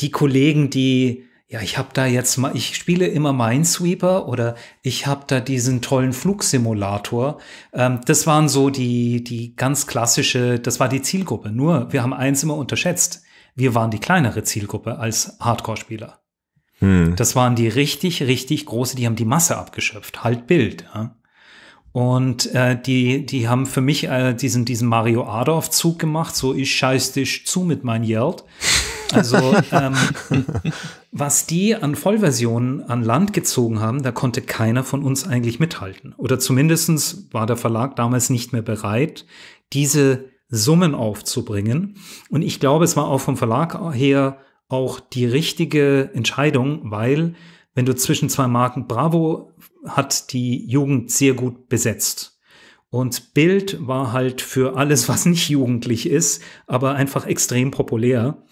die Kollegen, die ja, ich habe da jetzt mal, ich spiele immer Minesweeper oder ich habe da diesen tollen Flugsimulator. Ähm, das waren so die, die ganz klassische, das war die Zielgruppe. Nur, wir haben eins immer unterschätzt. Wir waren die kleinere Zielgruppe als Hardcore-Spieler. Hm. Das waren die richtig, richtig große, die haben die Masse abgeschöpft. Halt Bild. Ja. Und äh, die, die haben für mich äh, diesen, diesen Mario Adorf-Zug gemacht, so ich scheiß dich zu mit mein Geld. Also ähm, was die an Vollversionen an Land gezogen haben, da konnte keiner von uns eigentlich mithalten. Oder zumindestens war der Verlag damals nicht mehr bereit, diese Summen aufzubringen. Und ich glaube, es war auch vom Verlag her auch die richtige Entscheidung, weil wenn du zwischen zwei Marken Bravo hat die Jugend sehr gut besetzt. Und Bild war halt für alles, was nicht jugendlich ist, aber einfach extrem populär.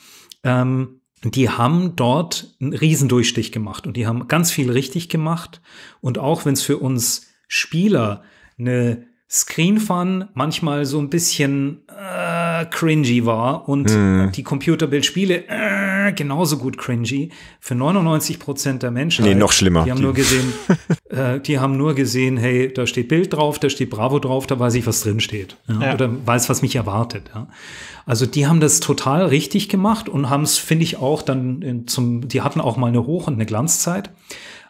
Ähm, die haben dort einen Riesendurchstich gemacht und die haben ganz viel richtig gemacht. Und auch wenn es für uns Spieler eine Screen Fun manchmal so ein bisschen äh, cringy war und mm. die Computerbildspiele äh, genauso gut cringy für 99 Prozent der Menschen. Nee, noch schlimmer. Die haben nur gesehen, äh, die haben nur gesehen, hey, da steht Bild drauf, da steht Bravo drauf, da weiß ich, was drin steht. Ja? Ja. Oder weiß, was mich erwartet. Ja? Also die haben das total richtig gemacht und haben es, finde ich, auch dann in, zum, die hatten auch mal eine Hoch- und eine Glanzzeit.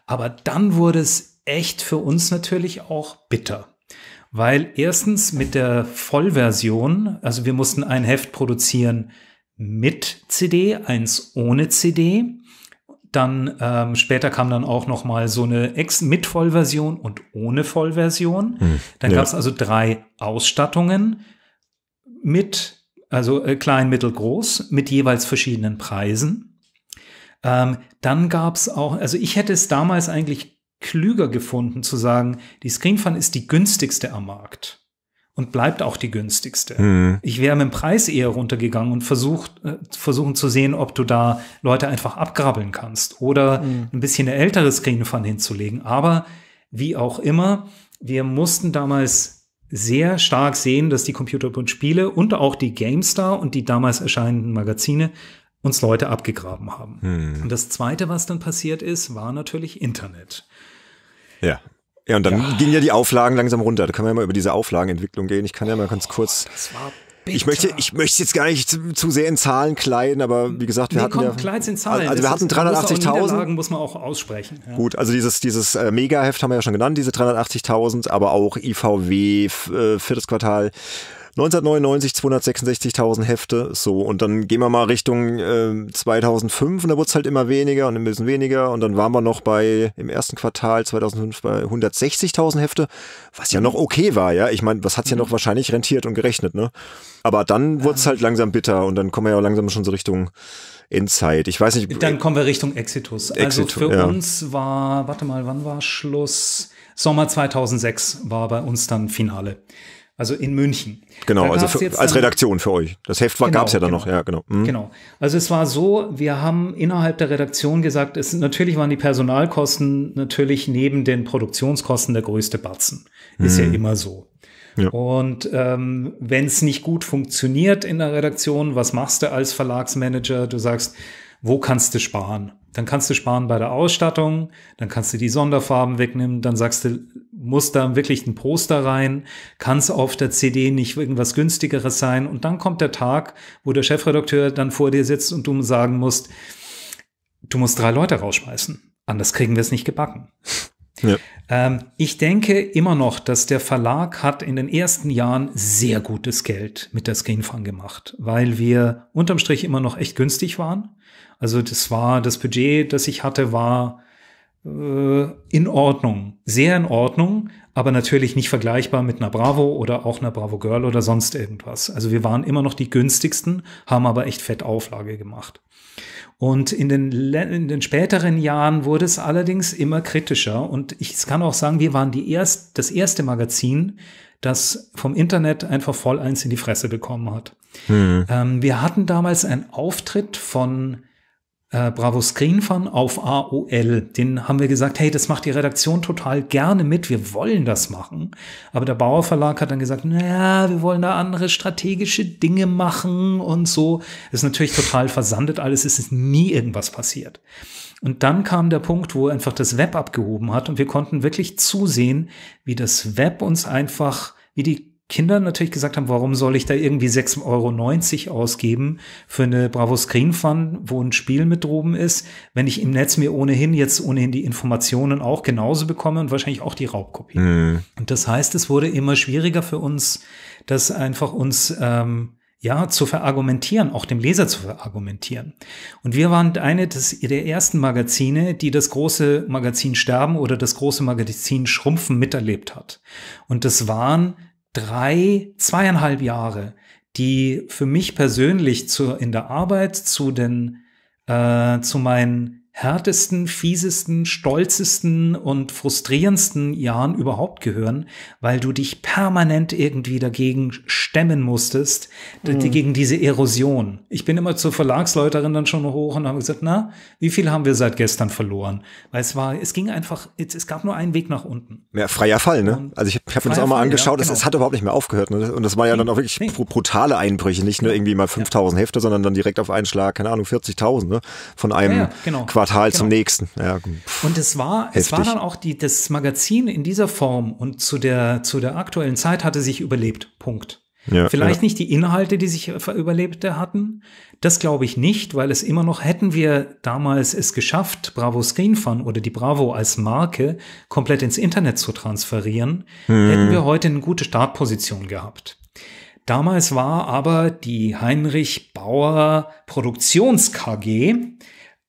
Aber dann wurde es echt für uns natürlich auch bitter. Weil erstens mit der Vollversion, also wir mussten ein Heft produzieren mit CD, eins ohne CD. Dann ähm, später kam dann auch noch mal so eine Ex mit Vollversion und ohne Vollversion. Hm, dann ja. gab es also drei Ausstattungen mit also äh, klein, mittel, groß, mit jeweils verschiedenen Preisen. Ähm, dann gab es auch, also ich hätte es damals eigentlich klüger gefunden zu sagen, die Screenfun ist die günstigste am Markt und bleibt auch die günstigste. Mhm. Ich wäre mit dem Preis eher runtergegangen und versucht, äh, versuchen zu sehen, ob du da Leute einfach abgrabbeln kannst oder mhm. ein bisschen eine ältere Screenfun hinzulegen. Aber wie auch immer, wir mussten damals sehr stark sehen, dass die Computerbund Spiele und auch die GameStar und die damals erscheinenden Magazine uns Leute abgegraben haben. Hm. Und das Zweite, was dann passiert ist, war natürlich Internet. Ja. Ja, und dann ja. gingen ja die Auflagen langsam runter. Da können wir ja mal über diese Auflagenentwicklung gehen. Ich kann ja mal ganz kurz. Das war Bitter. Ich möchte, ich möchte jetzt gar nicht zu, zu, sehr in Zahlen kleiden, aber wie gesagt, wir nee, hatten komm, ja, kleid in Zahlen. Also, wir hatten 380.000. muss man auch aussprechen. Ja. Gut, also dieses dieses äh, Mega-Heft haben wir ja schon genannt, diese 380.000, aber auch IVW äh, viertes Quartal 1999 266.000 Hefte, so und dann gehen wir mal Richtung äh, 2005 und da wurde es halt immer weniger und ein bisschen weniger und dann waren wir noch bei im ersten Quartal 2005 bei 160.000 Hefte, was ja noch okay war, ja. Ich meine, was hat's ja noch wahrscheinlich rentiert und gerechnet, ne? Aber dann wurde es halt langsam bitter und dann kommen wir ja langsam schon so Richtung Endzeit. Ich weiß nicht. Dann kommen wir Richtung Exitus. Also Exitus für ja. uns war, warte mal, wann war Schluss? Sommer 2006 war bei uns dann Finale. Also in München. Genau, also für, als Redaktion für euch. Das Heft genau, gab es ja dann genau, noch, ja, genau. Mhm. Genau. Also es war so, wir haben innerhalb der Redaktion gesagt, es natürlich waren die Personalkosten natürlich neben den Produktionskosten der größte Batzen. Ist mhm. ja immer so. Ja. Und ähm, wenn es nicht gut funktioniert in der Redaktion, was machst du als Verlagsmanager? Du sagst, wo kannst du sparen? Dann kannst du sparen bei der Ausstattung, dann kannst du die Sonderfarben wegnehmen, dann sagst du, muss da wirklich ein Poster rein, kann es auf der CD nicht irgendwas günstigeres sein und dann kommt der Tag, wo der Chefredakteur dann vor dir sitzt und du sagen musst, du musst drei Leute rausschmeißen, anders kriegen wir es nicht gebacken. Ja. Ähm, ich denke immer noch, dass der Verlag hat in den ersten Jahren sehr gutes Geld mit der Screenfun gemacht, weil wir unterm Strich immer noch echt günstig waren. Also das war, das Budget, das ich hatte, war äh, in Ordnung, sehr in Ordnung, aber natürlich nicht vergleichbar mit einer Bravo oder auch einer Bravo Girl oder sonst irgendwas. Also wir waren immer noch die günstigsten, haben aber echt fett Auflage gemacht. Und in den, in den späteren Jahren wurde es allerdings immer kritischer. Und ich kann auch sagen, wir waren die erst, das erste Magazin, das vom Internet einfach voll eins in die Fresse bekommen hat. Mhm. Ähm, wir hatten damals einen Auftritt von äh, Bravo Screen Fun auf AOL. Den haben wir gesagt, hey, das macht die Redaktion total gerne mit, wir wollen das machen. Aber der Bauer Verlag hat dann gesagt, naja, wir wollen da andere strategische Dinge machen und so. Ist natürlich total versandet alles, es ist nie irgendwas passiert. Und dann kam der Punkt, wo einfach das Web abgehoben hat und wir konnten wirklich zusehen, wie das Web uns einfach, wie die Kinder natürlich gesagt haben, warum soll ich da irgendwie 6,90 Euro ausgeben für eine Bravo Screen Fun, wo ein Spiel mit droben ist, wenn ich im Netz mir ohnehin jetzt ohnehin die Informationen auch genauso bekomme und wahrscheinlich auch die Raubkopie. Mhm. Und das heißt, es wurde immer schwieriger für uns, das einfach uns ähm, ja, zu verargumentieren, auch dem Leser zu verargumentieren. Und wir waren eine des, der ersten Magazine, die das große Magazin Sterben oder das große Magazin Schrumpfen miterlebt hat. Und das waren drei, zweieinhalb Jahre, die für mich persönlich zu, in der Arbeit zu den, äh, zu meinen härtesten, fiesesten, stolzesten und frustrierendsten Jahren überhaupt gehören, weil du dich permanent irgendwie dagegen stemmen musstest, mhm. gegen diese Erosion. Ich bin immer zur Verlagsleiterin dann schon hoch und habe gesagt, na, wie viel haben wir seit gestern verloren? Weil es war, es ging einfach, es gab nur einen Weg nach unten. Ja, freier Fall, ne? Also ich, habe mir das auch mal angeschaut, ja, genau. es, es, hat überhaupt nicht mehr aufgehört. Ne? Und das war ja dann auch wirklich nee. brutale Einbrüche, nicht nur irgendwie mal 5000 ja. Hefte, sondern dann direkt auf einen Schlag, keine Ahnung, 40.000 ne? von einem ja, genau. Quartal genau. zum nächsten. Ja, und es war, heftig. es war dann auch die, das Magazin in dieser Form und zu der, zu der aktuellen Zeit hatte sich überlebt. Punkt. Ja, Vielleicht ja. nicht die Inhalte, die sich Überlebte hatten. Das glaube ich nicht, weil es immer noch, hätten wir damals es geschafft, Bravo Screen Fun oder die Bravo als Marke komplett ins Internet zu transferieren, hm. hätten wir heute eine gute Startposition gehabt. Damals war aber die Heinrich Bauer Produktions KG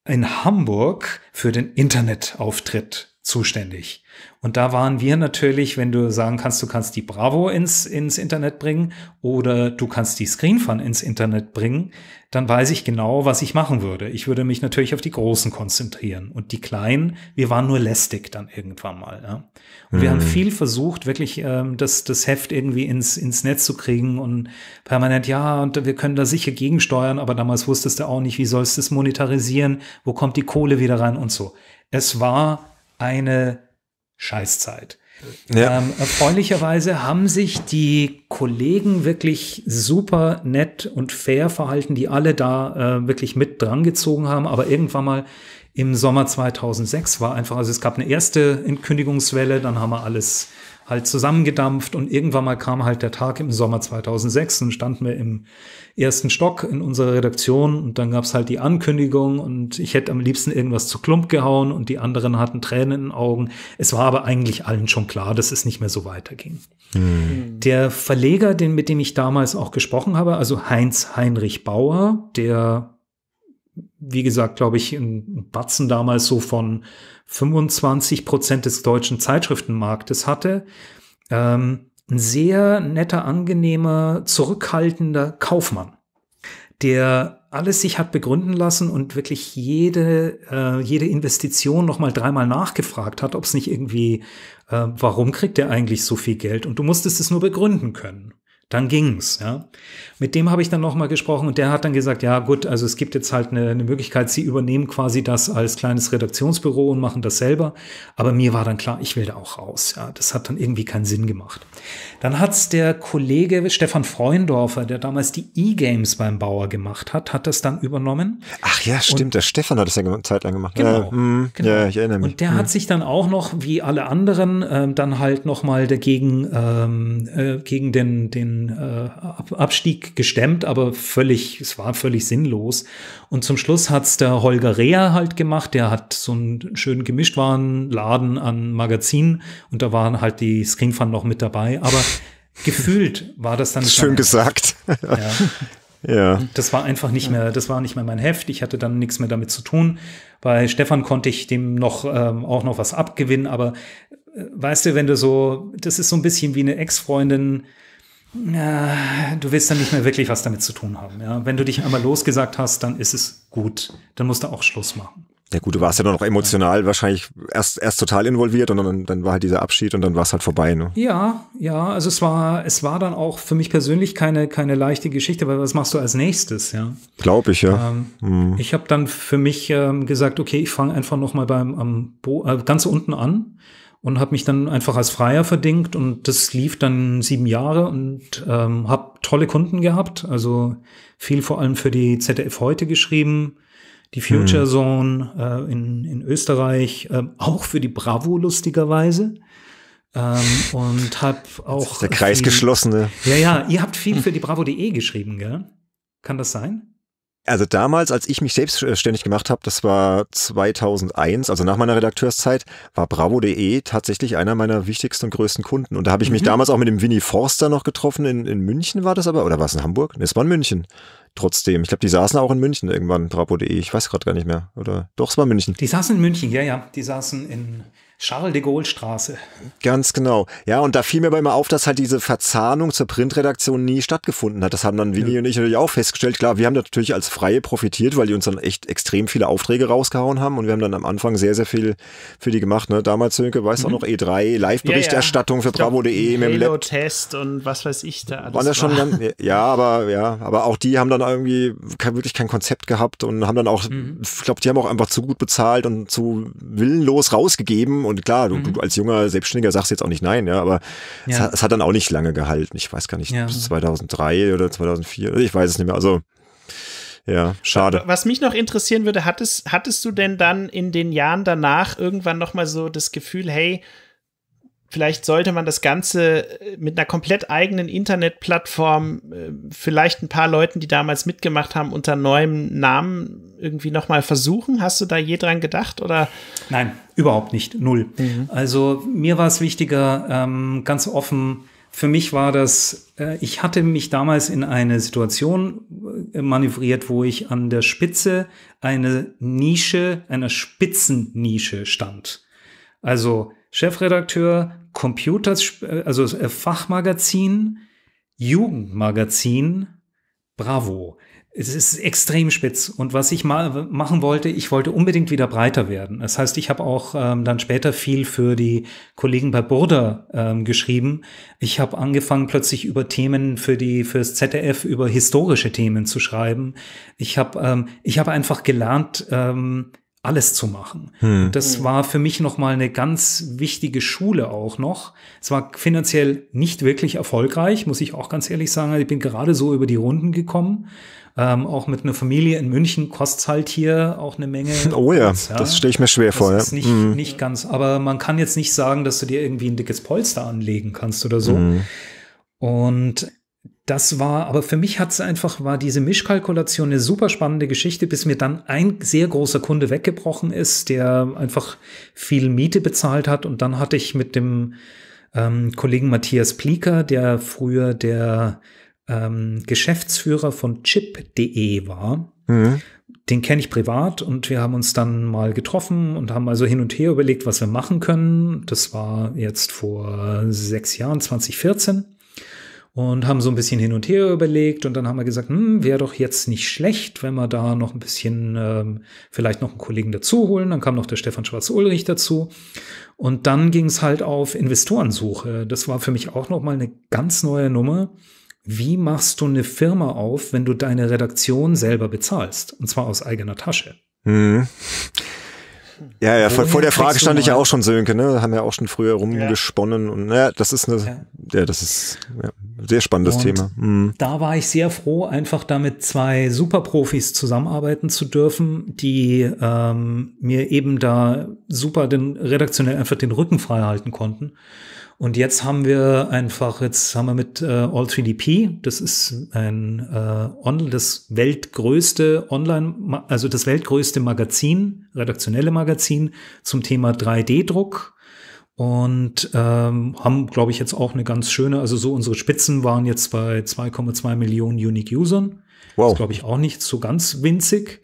in Hamburg für den Internetauftritt zuständig. Und da waren wir natürlich, wenn du sagen kannst, du kannst die Bravo ins, ins Internet bringen oder du kannst die Screenfun ins Internet bringen, dann weiß ich genau, was ich machen würde. Ich würde mich natürlich auf die Großen konzentrieren. Und die Kleinen, wir waren nur lästig dann irgendwann mal. Ja. Und mhm. wir haben mhm. viel versucht, wirklich ähm, das, das Heft irgendwie ins, ins Netz zu kriegen und permanent, ja, und wir können da sicher gegensteuern, aber damals wusstest du auch nicht, wie sollst du es monetarisieren, wo kommt die Kohle wieder rein und so. Es war eine Scheißzeit. Ja. Ähm, erfreulicherweise haben sich die Kollegen wirklich super nett und fair verhalten, die alle da äh, wirklich mit drangezogen haben. Aber irgendwann mal im Sommer 2006 war einfach, also es gab eine erste Entkündigungswelle, dann haben wir alles halt zusammengedampft und irgendwann mal kam halt der Tag im Sommer 2006 und standen wir im ersten Stock in unserer Redaktion und dann gab's halt die Ankündigung und ich hätte am liebsten irgendwas zu Klump gehauen und die anderen hatten Tränen in den Augen. Es war aber eigentlich allen schon klar, dass es nicht mehr so weiterging. Mhm. Der Verleger, den, mit dem ich damals auch gesprochen habe, also Heinz Heinrich Bauer, der wie gesagt, glaube ich, ein Batzen damals so von 25 Prozent des deutschen Zeitschriftenmarktes hatte. Ähm, ein sehr netter, angenehmer, zurückhaltender Kaufmann, der alles sich hat begründen lassen und wirklich jede, äh, jede Investition nochmal dreimal nachgefragt hat, ob es nicht irgendwie, äh, warum kriegt er eigentlich so viel Geld? Und du musstest es nur begründen können. Dann ging's, ja. Mit dem habe ich dann nochmal gesprochen und der hat dann gesagt, ja gut, also es gibt jetzt halt eine, eine, Möglichkeit, sie übernehmen quasi das als kleines Redaktionsbüro und machen das selber. Aber mir war dann klar, ich will da auch raus. Ja, das hat dann irgendwie keinen Sinn gemacht. Dann hat's der Kollege Stefan Freundorfer, der damals die E-Games beim Bauer gemacht hat, hat das dann übernommen. Ach ja, stimmt, und, der Stefan hat das ja eine Zeit lang gemacht. Genau, äh, mh, genau. Ja, ich erinnere mich. Und der mh. hat sich dann auch noch, wie alle anderen, ähm, dann halt nochmal dagegen, ähm, äh, gegen den, den äh, Abstieg gestemmt, aber völlig, es war völlig sinnlos. Und zum Schluss hat's der Holger Reher halt gemacht, der hat so einen schönen Gemischtwarenladen an Magazinen und da waren halt die Screenfun noch mit dabei, aber gefühlt war das dann schön gesagt. Ja. Ja. Das war einfach nicht mehr, das war nicht mehr mein Heft. Ich hatte dann nichts mehr damit zu tun. Bei Stefan konnte ich dem noch ähm, auch noch was abgewinnen, aber äh, weißt du, wenn du so, das ist so ein bisschen wie eine Ex-Freundin, ja, du willst dann nicht mehr wirklich was damit zu tun haben. Ja? Wenn du dich einmal losgesagt hast, dann ist es gut. Dann musst du auch Schluss machen. Ja gut, du warst ja dann noch emotional wahrscheinlich erst, erst total involviert und dann, dann war halt dieser Abschied und dann war es halt vorbei. Ne? Ja, ja, also es war, es war dann auch für mich persönlich keine, keine leichte Geschichte, weil was machst du als nächstes, ja? Glaube ich, ja. Ähm, hm. Ich habe dann für mich ähm, gesagt, okay, ich fange einfach noch mal beim am Bo äh, ganz unten an und habe mich dann einfach als Freier verdingt und das lief dann sieben Jahre und ähm, habe tolle Kunden gehabt, also viel vor allem für die ZDF heute geschrieben die Future hm. Zone äh, in, in Österreich, äh, auch für die Bravo lustigerweise. Ähm, und habe auch. Der Kreis viel, geschlossene. Ja, ja, ihr habt viel für die Bravo.de geschrieben, gell? Kann das sein? Also damals, als ich mich selbstständig gemacht habe, das war 2001, also nach meiner Redakteurszeit, war Bravo.de tatsächlich einer meiner wichtigsten und größten Kunden. Und da habe ich mich mhm. damals auch mit dem Winnie Forster noch getroffen. In, in München war das aber, oder war es in Hamburg? Es war in München trotzdem. Ich glaube, die saßen auch in München irgendwann, Bravo.de. Ich weiß gerade gar nicht mehr. Oder doch, es war München. Die saßen in München, ja, ja. Die saßen in Charles de Gaulle Straße. Ganz genau. Ja, und da fiel mir aber immer auf, dass halt diese Verzahnung zur Printredaktion nie stattgefunden hat. Das haben dann Winnie ja. und ich natürlich auch festgestellt. Klar, wir haben natürlich als Freie profitiert, weil die uns dann echt extrem viele Aufträge rausgehauen haben und wir haben dann am Anfang sehr, sehr viel für die gemacht. Ne? Damals, Sönke, weißt du mhm. auch noch, E3, Live-Berichterstattung ja, ja. für Bravo.de. Halo-Test und was weiß ich da alles. Waren das schon ganz, ja, aber ja, aber auch die haben dann irgendwie kein, wirklich kein Konzept gehabt und haben dann auch, mhm. ich glaube, die haben auch einfach zu gut bezahlt und zu willenlos rausgegeben und klar, du, mhm. du, als junger Selbstständiger sagst jetzt auch nicht nein, ja, aber ja. Es, hat, es, hat, dann auch nicht lange gehalten. Ich weiß gar nicht, ja. bis 2003 oder 2004, ich weiß es nicht mehr. Also ja, schade. Was mich noch interessieren würde, hattest, hattest du denn dann in den Jahren danach irgendwann noch mal so das Gefühl, hey, Vielleicht sollte man das Ganze äh, mit einer komplett eigenen Internetplattform äh, vielleicht ein paar Leuten, die damals mitgemacht haben, unter neuem Namen irgendwie nochmal versuchen. Hast du da je dran gedacht oder? Nein, überhaupt nicht. Null. Mhm. Also mir war es wichtiger, ähm, ganz offen, für mich war das, äh, ich hatte mich damals in eine Situation äh, manövriert, wo ich an der Spitze eine Nische, einer Spitzennische stand. Also Chefredakteur, Computer, also äh, Fachmagazin, Jugendmagazin, Bravo. Es ist extrem spitz. Und was ich mal machen wollte, ich wollte unbedingt wieder breiter werden. Das heißt, ich habe auch ähm, dann später viel für die Kollegen bei Burda ähm, geschrieben. Ich habe angefangen, plötzlich über Themen für die fürs ZDF über historische Themen zu schreiben. Ich habe ähm, ich habe einfach gelernt, ähm, alles zu machen. Hm. Das war für mich nochmal eine ganz wichtige Schule auch noch. Es war finanziell nicht wirklich erfolgreich, muss ich auch ganz ehrlich sagen. Ich bin gerade so über die Runden gekommen. Ähm, auch mit einer Familie in München kostet halt hier auch eine Menge. Oh ja, ja. das stelle ich mir schwer das vor. Das ist nicht, mhm. nicht ganz, aber man kann jetzt nicht sagen, dass du dir irgendwie ein dickes Polster anlegen kannst oder so. Mhm. Und das war, aber für mich hat es einfach, war diese Mischkalkulation eine super spannende Geschichte, bis mir dann ein sehr großer Kunde weggebrochen ist, der einfach viel Miete bezahlt hat. Und dann hatte ich mit dem ähm, Kollegen Matthias Plieker, der früher der ähm, Geschäftsführer von chip.de war. Mhm. Den kenne ich privat und wir haben uns dann mal getroffen und haben also hin und her überlegt, was wir machen können. Das war jetzt vor sechs Jahren, 2014 und haben so ein bisschen hin und her überlegt und dann haben wir gesagt, hm, wäre doch jetzt nicht schlecht, wenn wir da noch ein bisschen ähm, vielleicht noch einen Kollegen dazu holen. Dann kam noch der Stefan Schwarz-Ulrich dazu und dann ging es halt auf Investorensuche. Das war für mich auch noch mal eine ganz neue Nummer. Wie machst du eine Firma auf, wenn du deine Redaktion selber bezahlst und zwar aus eigener Tasche? Mhm. Ja, ja, vor, vor der Frage stand ich ja auch schon, Sönke, ne? Haben ja auch schon früher rumgesponnen ja. und ja, das ist eine, ja, ja das ist ja, sehr spannendes und Thema. Mhm. Da war ich sehr froh, einfach damit zwei Superprofis zusammenarbeiten zu dürfen, die ähm, mir eben da super den redaktionell einfach den Rücken frei halten konnten. Und jetzt haben wir einfach, jetzt haben wir mit äh, All3DP, das ist ein äh, on, das weltgrößte Online, also das weltgrößte Magazin, redaktionelle Magazin zum Thema 3D-Druck und ähm, haben, glaube ich, jetzt auch eine ganz schöne, also so unsere Spitzen waren jetzt bei 2,2 Millionen Unique Usern. Wow. Das glaube ich auch nicht so ganz winzig.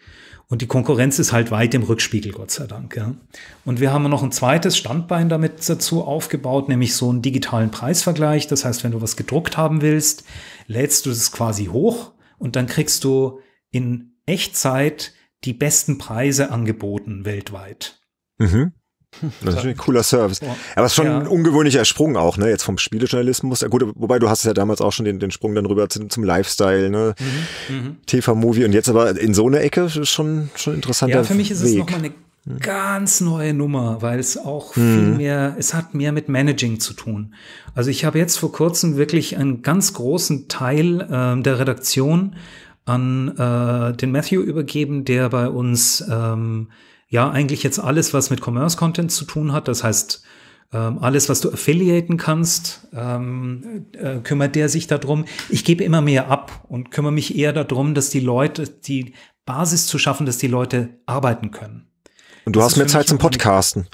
Und die Konkurrenz ist halt weit im Rückspiegel, Gott sei Dank. Ja. Und wir haben noch ein zweites Standbein damit dazu aufgebaut, nämlich so einen digitalen Preisvergleich. Das heißt, wenn du was gedruckt haben willst, lädst du das quasi hoch und dann kriegst du in Echtzeit die besten Preise angeboten weltweit. Mhm. Das ist ein cooler Service. Aber es ist schon ja. ein ungewöhnlicher Sprung auch, ne? Jetzt vom Spielejournalismus. Gut, wobei du hast ja damals auch schon den, den Sprung dann rüber zum, zum Lifestyle, ne? Mhm, mhm. TV-Movie und jetzt aber in so eine Ecke ist schon, schon interessant. Ja, für mich ist Weg. es nochmal eine ganz neue Nummer, weil es auch mhm. viel mehr, es hat mehr mit Managing zu tun. Also ich habe jetzt vor kurzem wirklich einen ganz großen Teil äh, der Redaktion an äh, den Matthew übergeben, der bei uns ähm, ja eigentlich jetzt alles, was mit Commerce Content zu tun hat, das heißt ähm, alles, was du affiliaten kannst, ähm, äh, kümmert der sich darum. Ich gebe immer mehr ab und kümmere mich eher darum, dass die Leute, die Basis zu schaffen, dass die Leute arbeiten können. Und du das hast mehr Zeit zum Podcasten.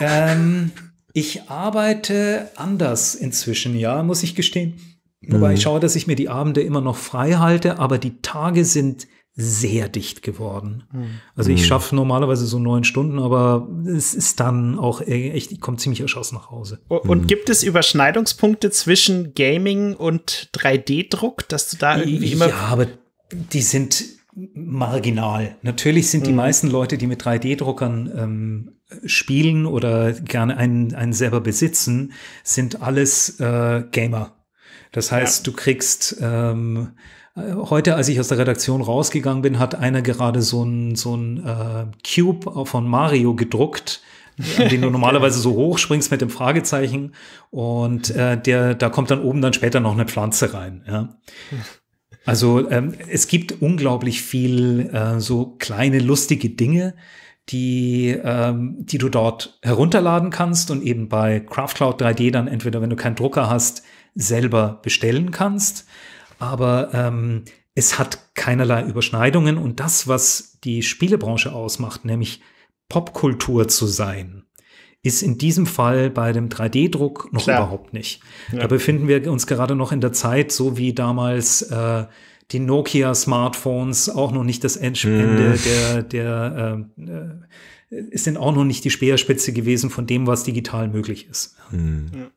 Ähm, ich arbeite anders inzwischen, ja, muss ich gestehen. Wobei ich mhm. schaue, dass ich mir die Abende immer noch frei halte, aber die Tage sind sehr dicht geworden. Mhm. Also ich mhm. schaffe normalerweise so neun Stunden, aber es ist dann auch echt, ich komme ziemlich erschossen nach Hause. Und mhm. gibt es Überschneidungspunkte zwischen Gaming und 3D-Druck, dass du da irgendwie immer. Ja, aber die sind marginal. Natürlich sind die mhm. meisten Leute, die mit 3D-Druckern ähm, spielen oder gerne einen, einen selber besitzen, sind alles äh, Gamer. Das heißt, ja. du kriegst ähm, Heute, als ich aus der Redaktion rausgegangen bin, hat einer gerade so ein, so ein äh, Cube von Mario gedruckt, an den du normalerweise so hoch springst mit dem Fragezeichen. Und äh, der, da kommt dann oben dann später noch eine Pflanze rein. Ja. Also ähm, es gibt unglaublich viel äh, so kleine lustige Dinge, die, ähm, die du dort herunterladen kannst und eben bei CraftCloud 3D dann entweder, wenn du keinen Drucker hast, selber bestellen kannst aber ähm, es hat keinerlei Überschneidungen und das, was die Spielebranche ausmacht, nämlich Popkultur zu sein, ist in diesem Fall bei dem 3D-Druck noch Klar. überhaupt nicht. Ja. Da befinden wir uns gerade noch in der Zeit, so wie damals äh, die Nokia-Smartphones auch noch nicht das Endende mm. der, der äh, äh, sind auch noch nicht die Speerspitze gewesen von dem, was digital möglich ist. Mm. Ja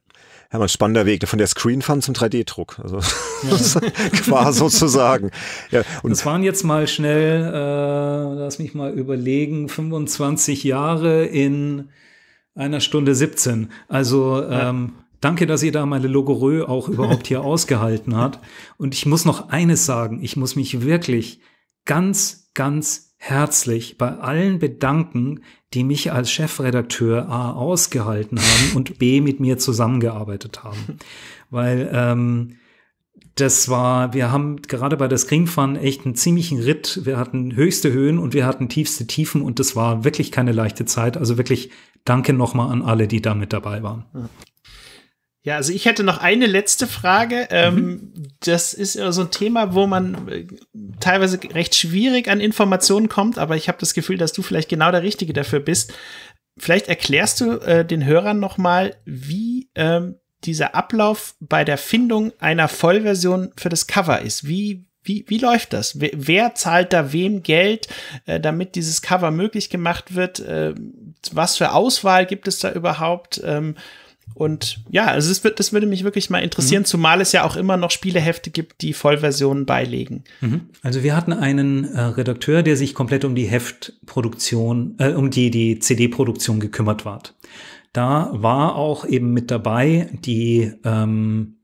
ja, mal ein spannender Weg von der Screen Fun zum 3D-Druck. Also ja. quasi sozusagen. Ja, und das waren jetzt mal schnell, äh, lass mich mal überlegen, 25 Jahre in einer Stunde 17. Also ja. ähm, danke, dass ihr da meine Logorö auch überhaupt hier ausgehalten hat. Und ich muss noch eines sagen, ich muss mich wirklich ganz, ganz herzlich bei allen bedanken, die mich als Chefredakteur A ausgehalten haben und B mit mir zusammengearbeitet haben. Weil ähm, das war, wir haben gerade bei der Screen Fun echt einen ziemlichen Ritt. Wir hatten höchste Höhen und wir hatten tiefste Tiefen und das war wirklich keine leichte Zeit. Also wirklich danke nochmal an alle, die da mit dabei waren. Ja, also ich hätte noch eine letzte Frage. Ähm, mhm. Das ist so ein Thema, wo man äh, teilweise recht schwierig an Informationen kommt, aber ich habe das Gefühl, dass du vielleicht genau der Richtige dafür bist. Vielleicht erklärst du äh, den Hörern noch mal, wie ähm, dieser Ablauf bei der Findung einer Vollversion für das Cover ist. Wie, wie, wie läuft das? Wer, wer zahlt da wem Geld, äh, damit dieses Cover möglich gemacht wird? Äh, was für Auswahl gibt es da überhaupt? Ähm, und ja, also das, wird, das würde mich wirklich mal interessieren, mhm. zumal es ja auch immer noch Spielehefte gibt, die Vollversionen beilegen. Mhm. Also wir hatten einen äh, Redakteur, der sich komplett um die Heftproduktion, äh, um die, die CD-Produktion gekümmert hat. Da war auch eben mit dabei die ähm,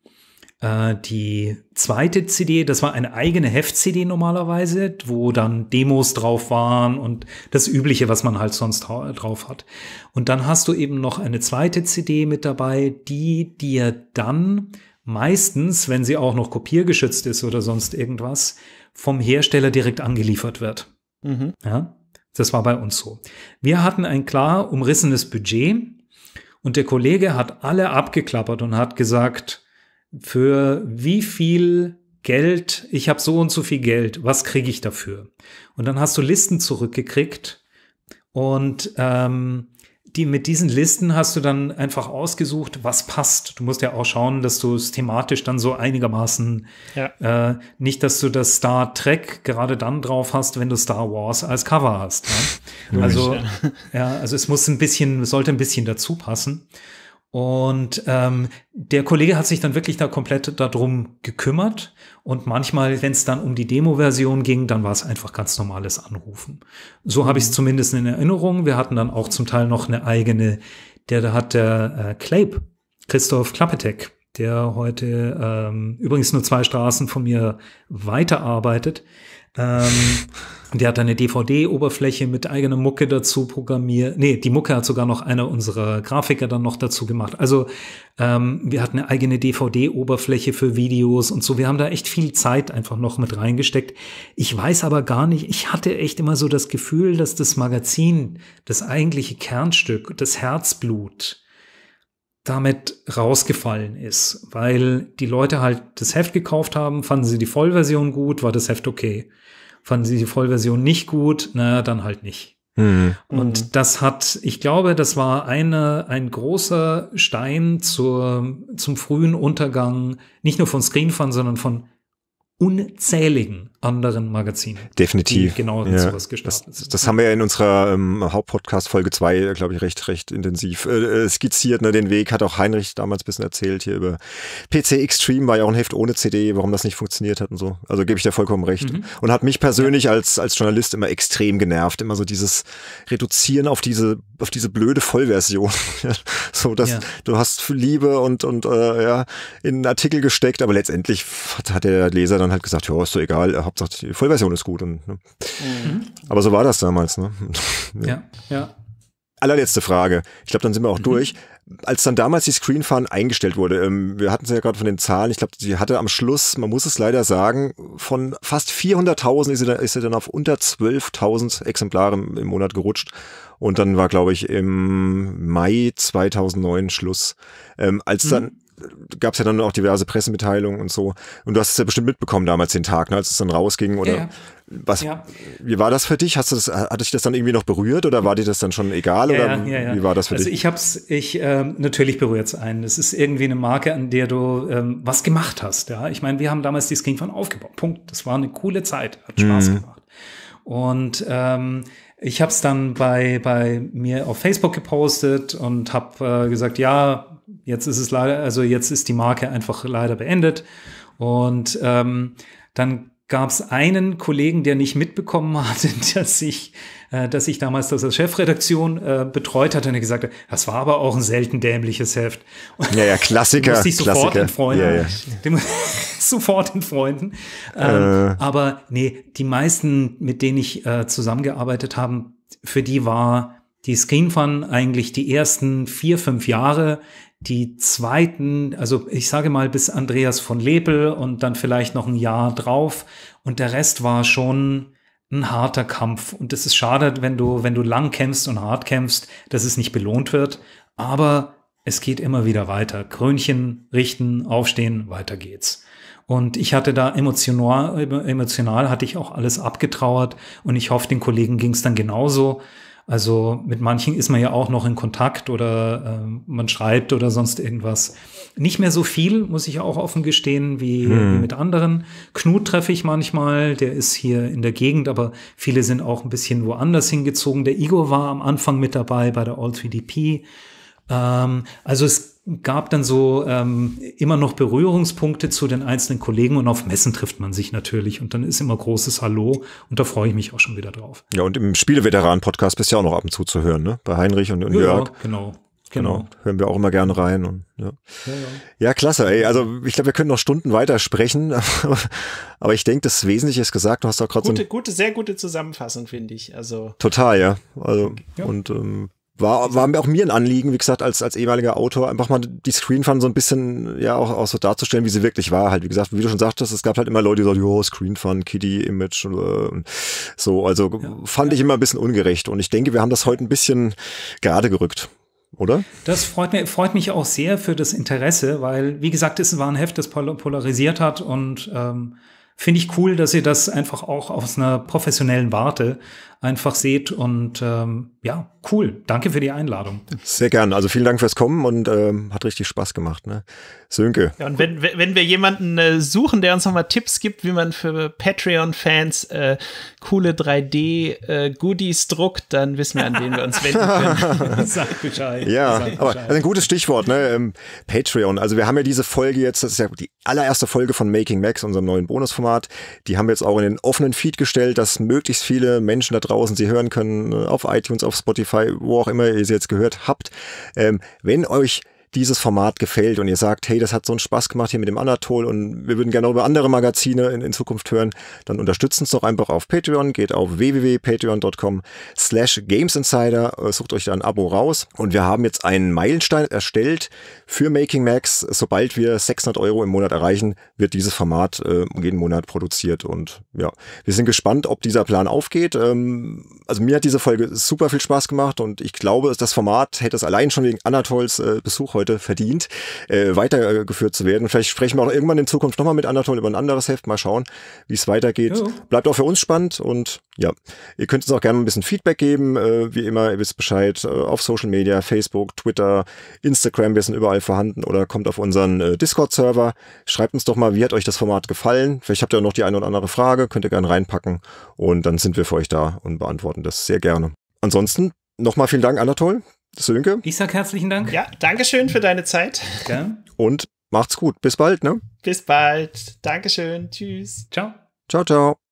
äh, die zweite CD, das war eine eigene Heft-CD normalerweise, wo dann Demos drauf waren und das Übliche, was man halt sonst drauf hat. Und dann hast du eben noch eine zweite CD mit dabei, die dir dann meistens, wenn sie auch noch kopiergeschützt ist oder sonst irgendwas, vom Hersteller direkt angeliefert wird. Mhm. Ja, das war bei uns so. Wir hatten ein klar umrissenes Budget und der Kollege hat alle abgeklappert und hat gesagt, für wie viel Geld, ich habe so und so viel Geld, was kriege ich dafür? Und dann hast du Listen zurückgekriegt und ähm, die, mit diesen Listen hast du dann einfach ausgesucht, was passt. Du musst ja auch schauen, dass du es thematisch dann so einigermaßen ja. äh, nicht, dass du das Star Trek gerade dann drauf hast, wenn du Star Wars als Cover hast. Ja? Also ja, also es muss ein bisschen, sollte ein bisschen dazu passen. Und ähm, der Kollege hat sich dann wirklich da komplett darum gekümmert. Und manchmal, wenn es dann um die Demo-Version ging, dann war es einfach ganz normales Anrufen. So habe ich es mhm. zumindest in Erinnerung. Wir hatten dann auch zum Teil noch eine eigene, der da hat der äh, Clape, Christoph Klappetek, der heute ähm, übrigens nur zwei Straßen von mir weiterarbeitet. Ähm, der hat eine DVD-Oberfläche mit eigener Mucke dazu programmiert. Nee, die Mucke hat sogar noch einer unserer Grafiker dann noch dazu gemacht. Also ähm, wir hatten eine eigene DVD-Oberfläche für Videos und so. Wir haben da echt viel Zeit einfach noch mit reingesteckt. Ich weiß aber gar nicht, ich hatte echt immer so das Gefühl, dass das Magazin, das eigentliche Kernstück, das Herzblut, damit rausgefallen ist, weil die Leute halt das Heft gekauft haben, fanden sie die Vollversion gut, war das Heft okay. Fanden sie die Vollversion nicht gut, naja, dann halt nicht. Mhm. Und mhm. das hat, ich glaube, das war eine, ein großer Stein zur, zum frühen Untergang, nicht nur von Screenfun, sondern von unzähligen anderen Magazinen. Definitiv. Die genau ja. sowas gestartet das, das haben wir ja in unserer ähm, Hauptpodcast Folge 2, glaube ich, recht, recht intensiv äh, äh, skizziert. Ne? Den Weg hat auch Heinrich damals ein bisschen erzählt hier über PC Extreme, war ja auch ein Heft ohne CD, warum das nicht funktioniert hat und so. Also gebe ich dir vollkommen recht. Mhm. Und hat mich persönlich ja. als, als Journalist immer extrem genervt. Immer so dieses Reduzieren auf diese, auf diese blöde Vollversion. so, dass ja. du hast Liebe und, und äh, ja, in einen Artikel gesteckt, aber letztendlich hat, hat der Leser dann halt gesagt, ja, ist so egal, äh, Hauptsache die Vollversion ist gut. Und, ne? mhm. Aber so war das damals. Ne? ja. ja. Allerletzte Frage. Ich glaube, dann sind wir auch mhm. durch. Als dann damals die Screenfahren eingestellt wurde, ähm, wir hatten es ja gerade von den Zahlen, ich glaube, sie hatte am Schluss, man muss es leider sagen, von fast 400.000 ist, sie dann, ist sie dann auf unter 12.000 Exemplare im Monat gerutscht. Und dann war, glaube ich, im Mai 2009 Schluss. Ähm, als mhm. Gab es ja dann auch diverse Pressemitteilungen und so. Und du hast es ja bestimmt mitbekommen damals den Tag, ne, als es dann rausging. Oder ja, was? Ja. Wie war das für dich? Hast du das, hat dich das dann irgendwie noch berührt oder war dir das dann schon egal? Ja, oder wie war das für also dich? Also ich hab's, ich ähm, natürlich berührt es einen. Es ist irgendwie eine Marke, an der du ähm, was gemacht hast. Ja, ich meine, wir haben damals die Screenfun aufgebaut. Punkt. Das war eine coole Zeit, hat Spaß mhm. gemacht. Und ähm, ich habe es dann bei, bei mir auf Facebook gepostet und habe äh, gesagt, ja, Jetzt ist es leider, also jetzt ist die Marke einfach leider beendet. Und ähm, dann gab es einen Kollegen, der nicht mitbekommen hatte, dass ich, äh, dass ich damals das als Chefredaktion äh, betreut hatte und er gesagt hat, das war aber auch ein selten dämliches Heft. Und ja, ja, Klassiker. musste ich sofort Klassiker. entfreunden. Ja, ja. Dem, sofort entfreunden. Ähm, äh. Aber nee, die meisten, mit denen ich äh, zusammengearbeitet habe, für die war die Screenfun eigentlich die ersten vier, fünf Jahre die zweiten, also ich sage mal bis Andreas von Lepel und dann vielleicht noch ein Jahr drauf und der Rest war schon ein harter Kampf und es ist schade, wenn du, wenn du lang kämpfst und hart kämpfst, dass es nicht belohnt wird, aber es geht immer wieder weiter. Krönchen richten, aufstehen, weiter geht's. Und ich hatte da emotional, emotional hatte ich auch alles abgetrauert und ich hoffe, den Kollegen ging es dann genauso. Also mit manchen ist man ja auch noch in Kontakt oder äh, man schreibt oder sonst irgendwas. Nicht mehr so viel, muss ich auch offen gestehen, wie, hm. wie mit anderen. Knut treffe ich manchmal, der ist hier in der Gegend, aber viele sind auch ein bisschen woanders hingezogen. Der Igor war am Anfang mit dabei bei der All3DP. Ähm, also es gab dann so ähm, immer noch Berührungspunkte zu den einzelnen Kollegen und auf Messen trifft man sich natürlich und dann ist immer großes Hallo und da freue ich mich auch schon wieder drauf. Ja, und im Spieleveteran-Podcast bist du ja auch noch ab und zu zu hören, ne? Bei Heinrich und, und ja, Jörg. Genau. Genau. genau. Hören wir auch immer gerne rein. Und, ja. Ja, ja. ja klasse. Ey. Also ich glaube, wir können noch Stunden weiter sprechen, aber ich denke, das Wesentliche ist gesagt. Du hast doch gerade so eine gute, sehr gute Zusammenfassung, finde ich. Also total, ja. Also und ähm, war, war auch mir ein Anliegen, wie gesagt, als, als ehemaliger Autor, einfach mal die Screenfun so ein bisschen, ja, auch, auch so darzustellen, wie sie wirklich war. Halt, wie gesagt, wie du schon sagtest, es gab halt immer Leute, die sagen, jo, Screenfun, Kitty, Image und, äh, so. Also ja. fand ich immer ein bisschen ungerecht. Und ich denke, wir haben das heute ein bisschen gerade gerückt. Oder? Das freut mich, freut mich auch sehr für das Interesse, weil, wie gesagt, es war ein Heft, das polarisiert hat und ähm, finde ich cool, dass ihr das einfach auch aus einer professionellen Warte einfach seht. Und ähm, ja, cool. Danke für die Einladung. Sehr gern. Also vielen Dank fürs Kommen und ähm, hat richtig Spaß gemacht. Ne? Sönke. Ja, und wenn, wenn wir jemanden äh, suchen, der uns nochmal Tipps gibt, wie man für Patreon-Fans äh, coole 3D-Goodies äh, druckt, dann wissen wir, an wen wir uns wenden können. Sag Bescheid. Ja, Sag Bescheid. aber also ein gutes Stichwort, ne? Ähm, Patreon. Also wir haben ja diese Folge jetzt, das ist ja die allererste Folge von Making Max, unserem neuen Bonusformat. Die haben wir jetzt auch in den offenen Feed gestellt, dass möglichst viele Menschen da draußen sie hören können, äh, auf iTunes, auf Spotify, wo auch immer ihr sie jetzt gehört habt. Ähm, wenn euch dieses Format gefällt und ihr sagt, hey, das hat so einen Spaß gemacht hier mit dem Anatol und wir würden gerne über andere Magazine in, in Zukunft hören, dann unterstützt uns doch einfach auf Patreon, geht auf www.patreon.com slash gamesinsider, äh, sucht euch da ein Abo raus und wir haben jetzt einen Meilenstein erstellt für Making Max. Sobald wir 600 Euro im Monat erreichen, wird dieses Format äh, jeden Monat produziert und ja, wir sind gespannt, ob dieser Plan aufgeht. Ähm, also mir hat diese Folge super viel Spaß gemacht und ich glaube, das Format hätte es allein schon wegen Anatols äh, Besuch heute heute verdient, äh, weitergeführt zu werden. Vielleicht sprechen wir auch irgendwann in Zukunft nochmal mit Anatol über ein anderes Heft. Mal schauen, wie es weitergeht. Ja. Bleibt auch für uns spannend und ja, ihr könnt uns auch gerne ein bisschen Feedback geben. Äh, wie immer, ihr wisst Bescheid, äh, auf Social Media, Facebook, Twitter, Instagram, wir sind überall vorhanden oder kommt auf unseren äh, Discord-Server. Schreibt uns doch mal, wie hat euch das Format gefallen? Vielleicht habt ihr auch noch die eine oder andere Frage, könnt ihr gerne reinpacken und dann sind wir für euch da und beantworten das sehr gerne. Ansonsten nochmal vielen Dank, Anatol. Sönke. Ich sag herzlichen Dank. Ja, Dankeschön für deine Zeit. Gern. Und macht's gut. Bis bald, ne? Bis bald. Dankeschön. Tschüss. Ciao. Ciao, ciao.